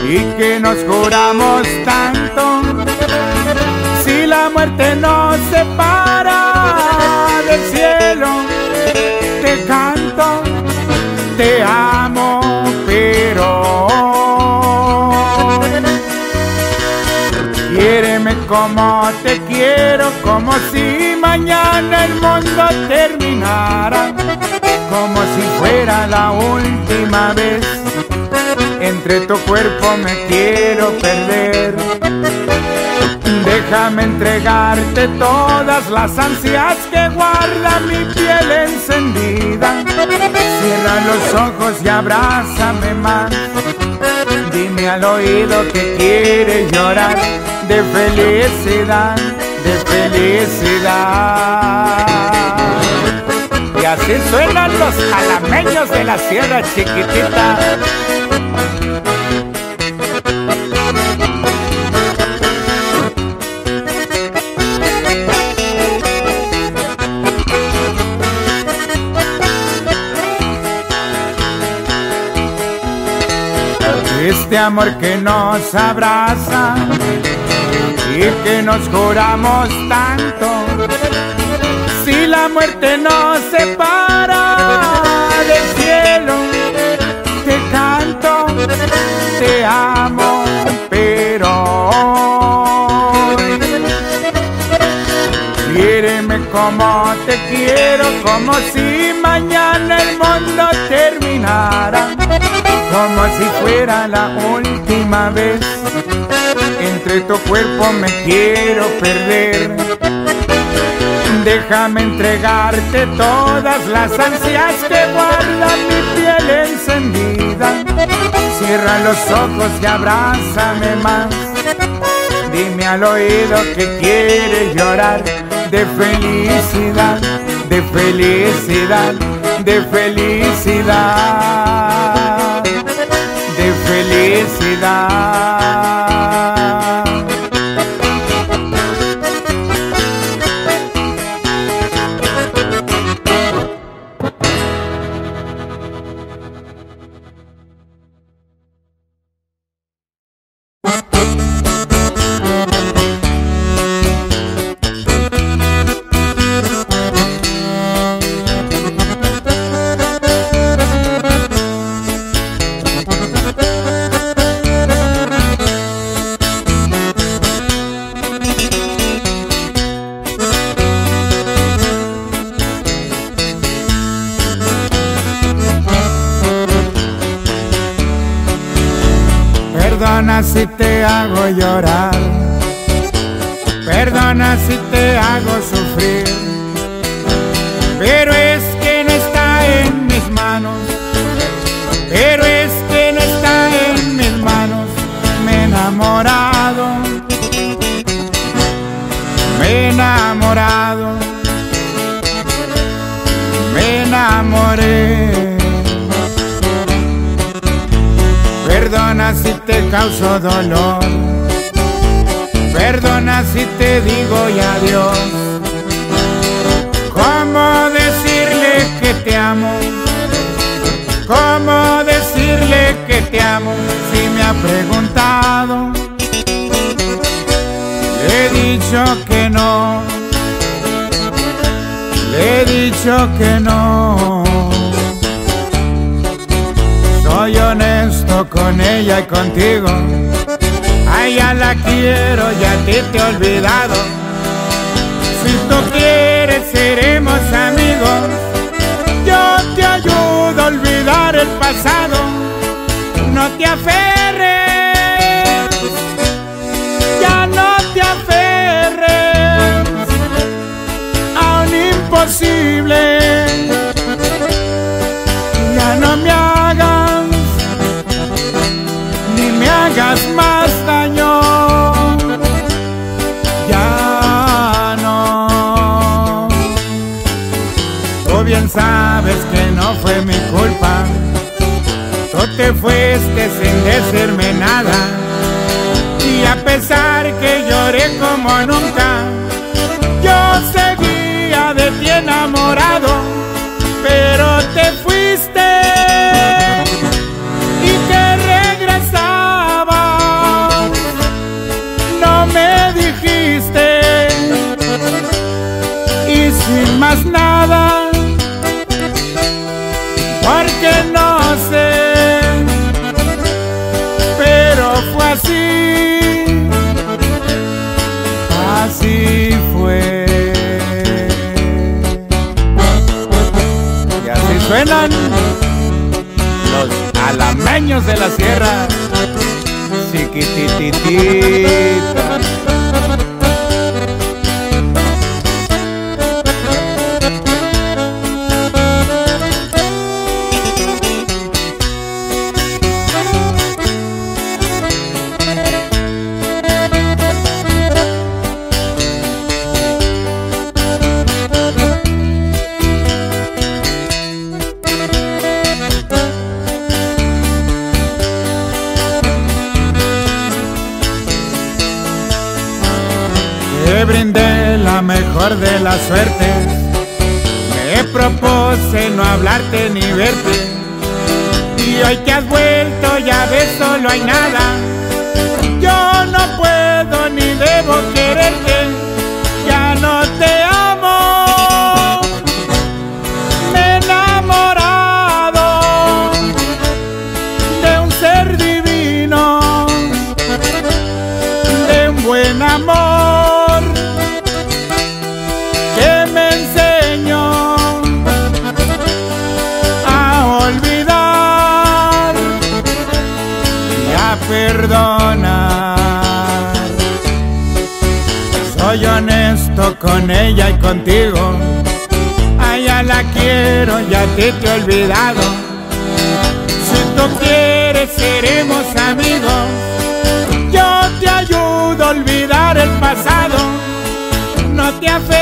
y que nos juramos tanto, si la muerte nos separa del cielo, te canto te amo, pero quiéreme como te quiero, como si mañana el mundo terminara, como si fuera la última vez. Entre tu cuerpo me quiero perder. Déjame entregarte todas las ansias que guarda mi piel encendida. Cierra los ojos y abrázame más. Dime al oído que quieres llorar de felicidad, de felicidad. Y así suenan los jalameños de la sierra chiquitita. Este amor que nos abraza y que nos juramos tanto. Si la muerte nos separa del cielo, te canto, te amo, pero hoy como te quiero, como si mañana el mundo terminara, como si fuera la última vez. Entre tu cuerpo me quiero perder. Déjame entregarte todas las ansias que guarda mi piel encendida. Cierra los ojos y abrázame más. Dime al oído que quieres llorar de felicidad, de felicidad, de felicidad, felicidad. De la sierra, chiquitititas. Me propuse no hablarte ni verte. Y hoy que has vuelto ya ves solo hay nada. Ella y contigo. A ella la quiero y a ti te he olvidado. Si tú quieres seremos amigos. Yo te ayudo a olvidar el pasado. No te aferres,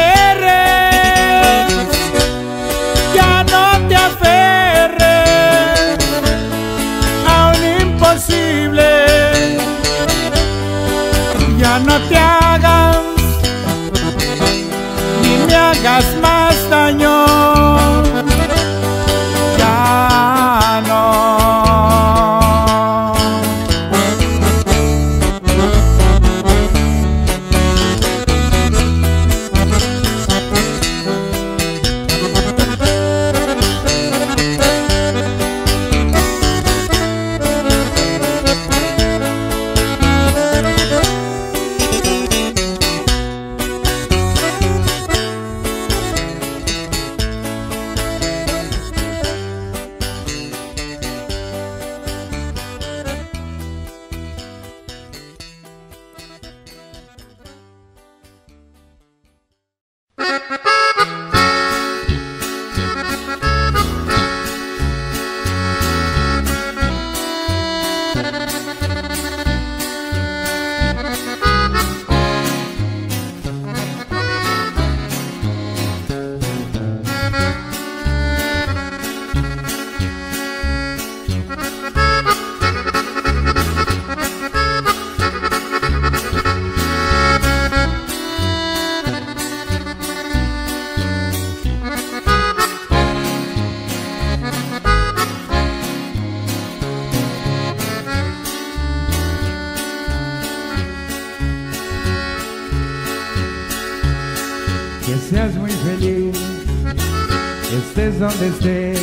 estés,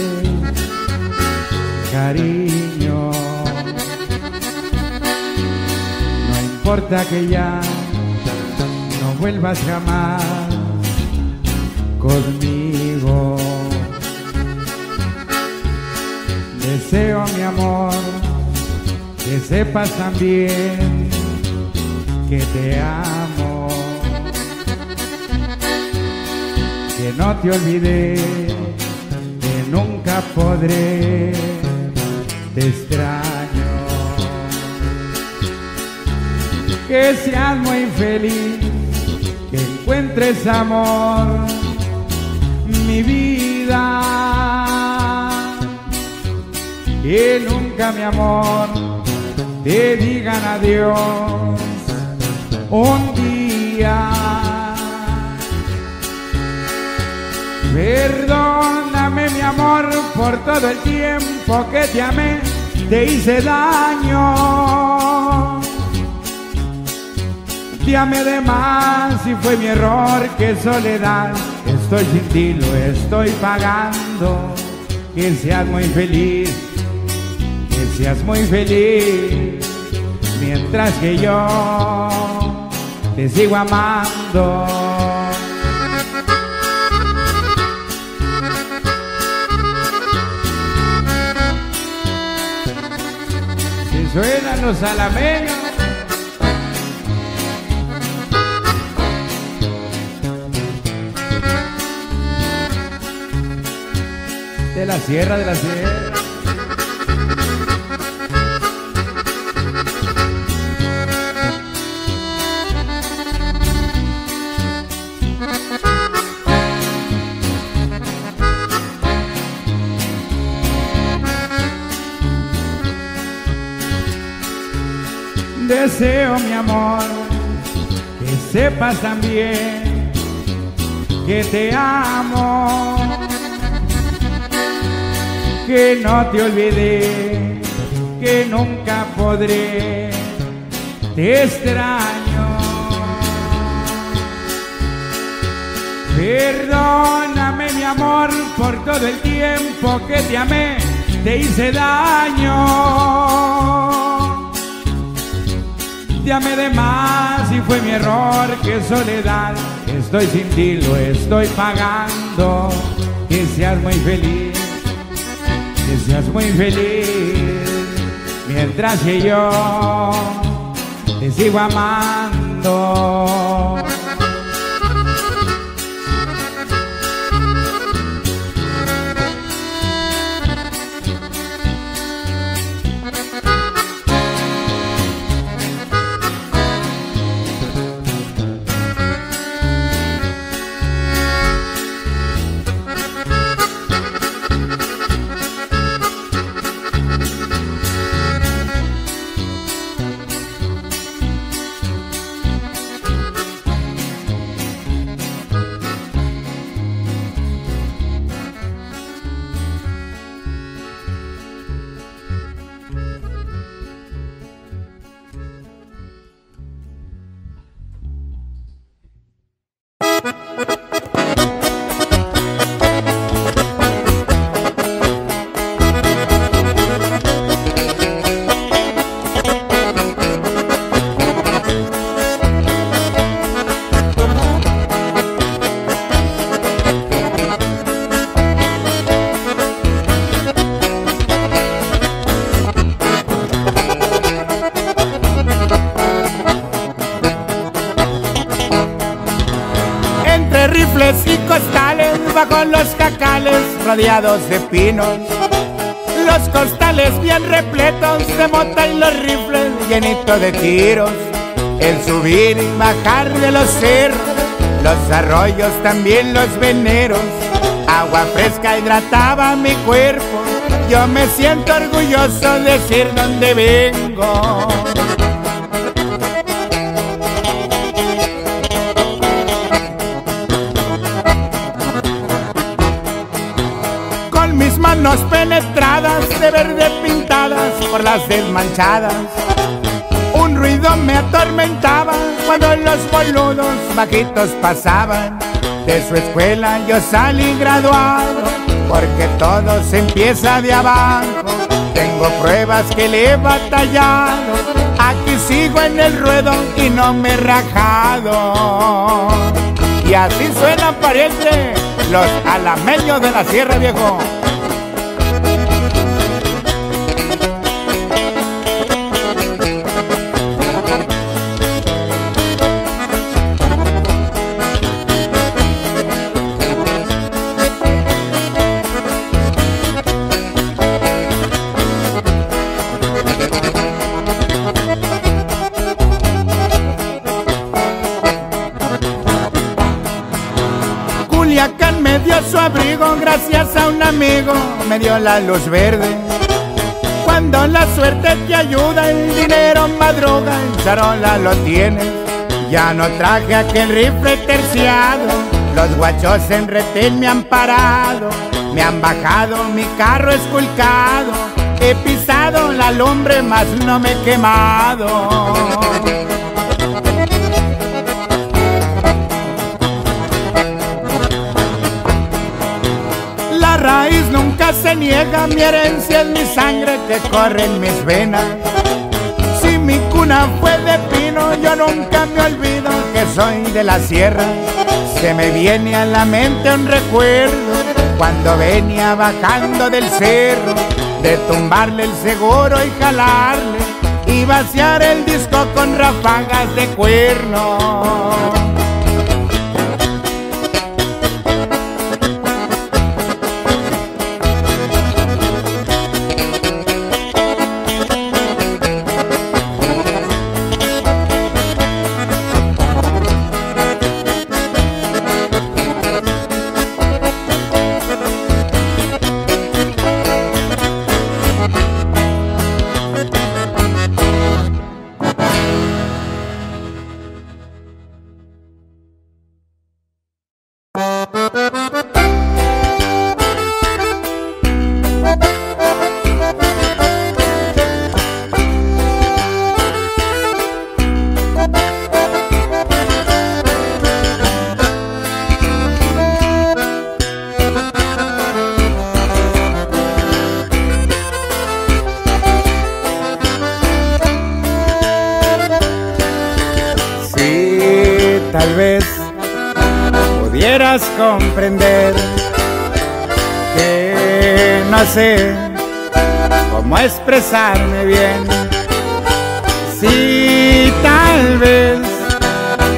cariño. No importa que ya no vuelvas jamás conmigo. Deseo mi amor que sepas también que te amo. que no te olvidé, que podré, te extraño. Que seas muy feliz, que encuentres amor, mi vida. Que nunca mi amor te digan adiós un día. Perdóname mi amor por todo el tiempo que te amé, te hice daño. Te amé de más y fue mi error, que soledad. Estoy sin ti, lo estoy pagando. Que seas muy feliz, que seas muy feliz. Mientras que yo te sigo amando. Suenan los alameños. De la sierra de la sierra. Deseo mi amor que sepas también que te amo, que no te olvidé, que nunca podré, te extraño. Perdóname mi amor por todo el tiempo que te amé, te hice daño. Te de más y fue mi error, que soledad. Estoy sin ti, lo estoy pagando. Que seas muy feliz, que seas muy feliz. Mientras que yo te sigo amando. De pinos. Los costales bien repletos de mota y los rifles llenitos de tiros. El subir y bajar de los cerros, los arroyos también los veneros. Agua fresca hidrataba mi cuerpo. Yo me siento orgulloso de decir dónde vengo. Por las desmanchadas. Un ruido me atormentaba cuando los boludos bajitos pasaban. De su escuela yo salí graduado, porque todo se empieza de abajo. Tengo pruebas que le he batallado, aquí sigo en el ruedo y no me he rajado. Y así suenan pariente los alameños de la sierra viejo. Amigo, me dio la luz verde. Cuando la suerte te ayuda, el dinero madruga, el charola lo tienes. Ya no traje aquel rifle terciado, los guachos en retén me han parado, me han bajado mi carro esculcado, he pisado la lumbre, mas no me he quemado. Se niega, mi herencia es mi sangre que corre en mis venas. Si mi culo luna fue de pino, yo nunca me olvido que soy de la sierra. Se me viene a la mente un recuerdo cuando venía bajando del cerro, de tumbarle el seguro y jalarle y vaciar el disco con ráfagas de cuerno. Tal vez pudieras comprender que no sé cómo expresarme bien. Si tal vez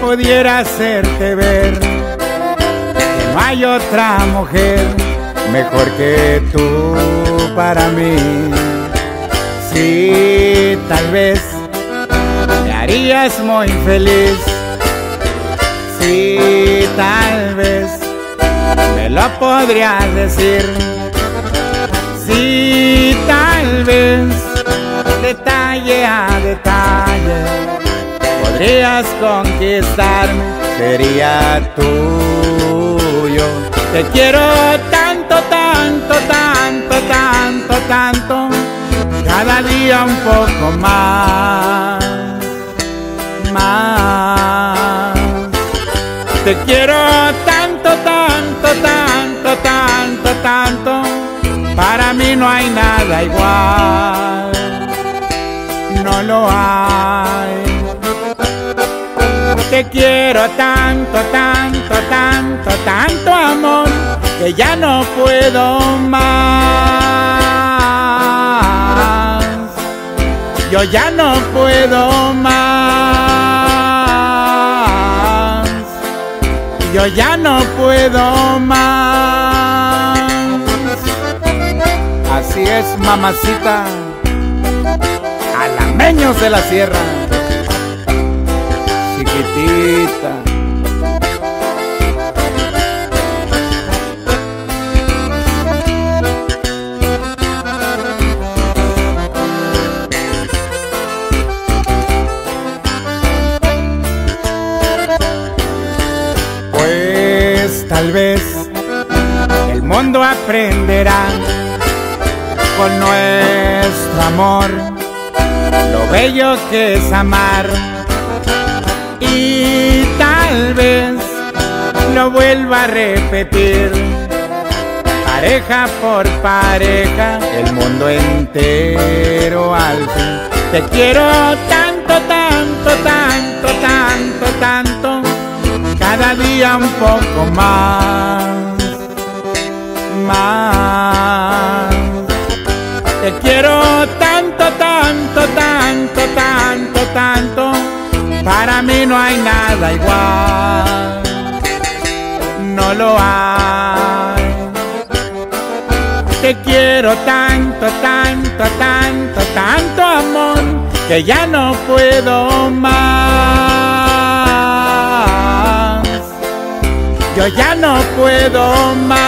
pudiera hacerte ver que no hay otra mujer mejor que tú para mí. Si tal vez me harías muy feliz Sí, tal vez me lo podrías decir. Sí, tal vez detalle a detalle podrías conquistarme, sería tuyo. Te quiero tanto, tanto, tanto, tanto, tanto, cada día un poco más, más. Te quiero tanto, tanto, tanto, tanto, tanto. Para mí no hay nada igual. No lo hay. Te quiero tanto, tanto, tanto, tanto amor que ya no puedo más. Yo ya no puedo más. Yo ya no puedo más. Así es, mamacita. Alameños de la sierra. Chiquitita. Tal vez el mundo aprenderá. Con nuestro amor lo bello que es amar. Y tal vez lo vuelva a repetir pareja por pareja el mundo entero al fin. Te quiero tanto tanto tanto tanto tanto cada día un poco más más te quiero tanto, tanto, tanto, tanto, tanto. Para mí no hay nada igual. No lo hay. Te quiero tanto, tanto, tanto, tanto amor que ya no puedo más. Ya no puedo más.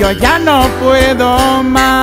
Yo ya no puedo más.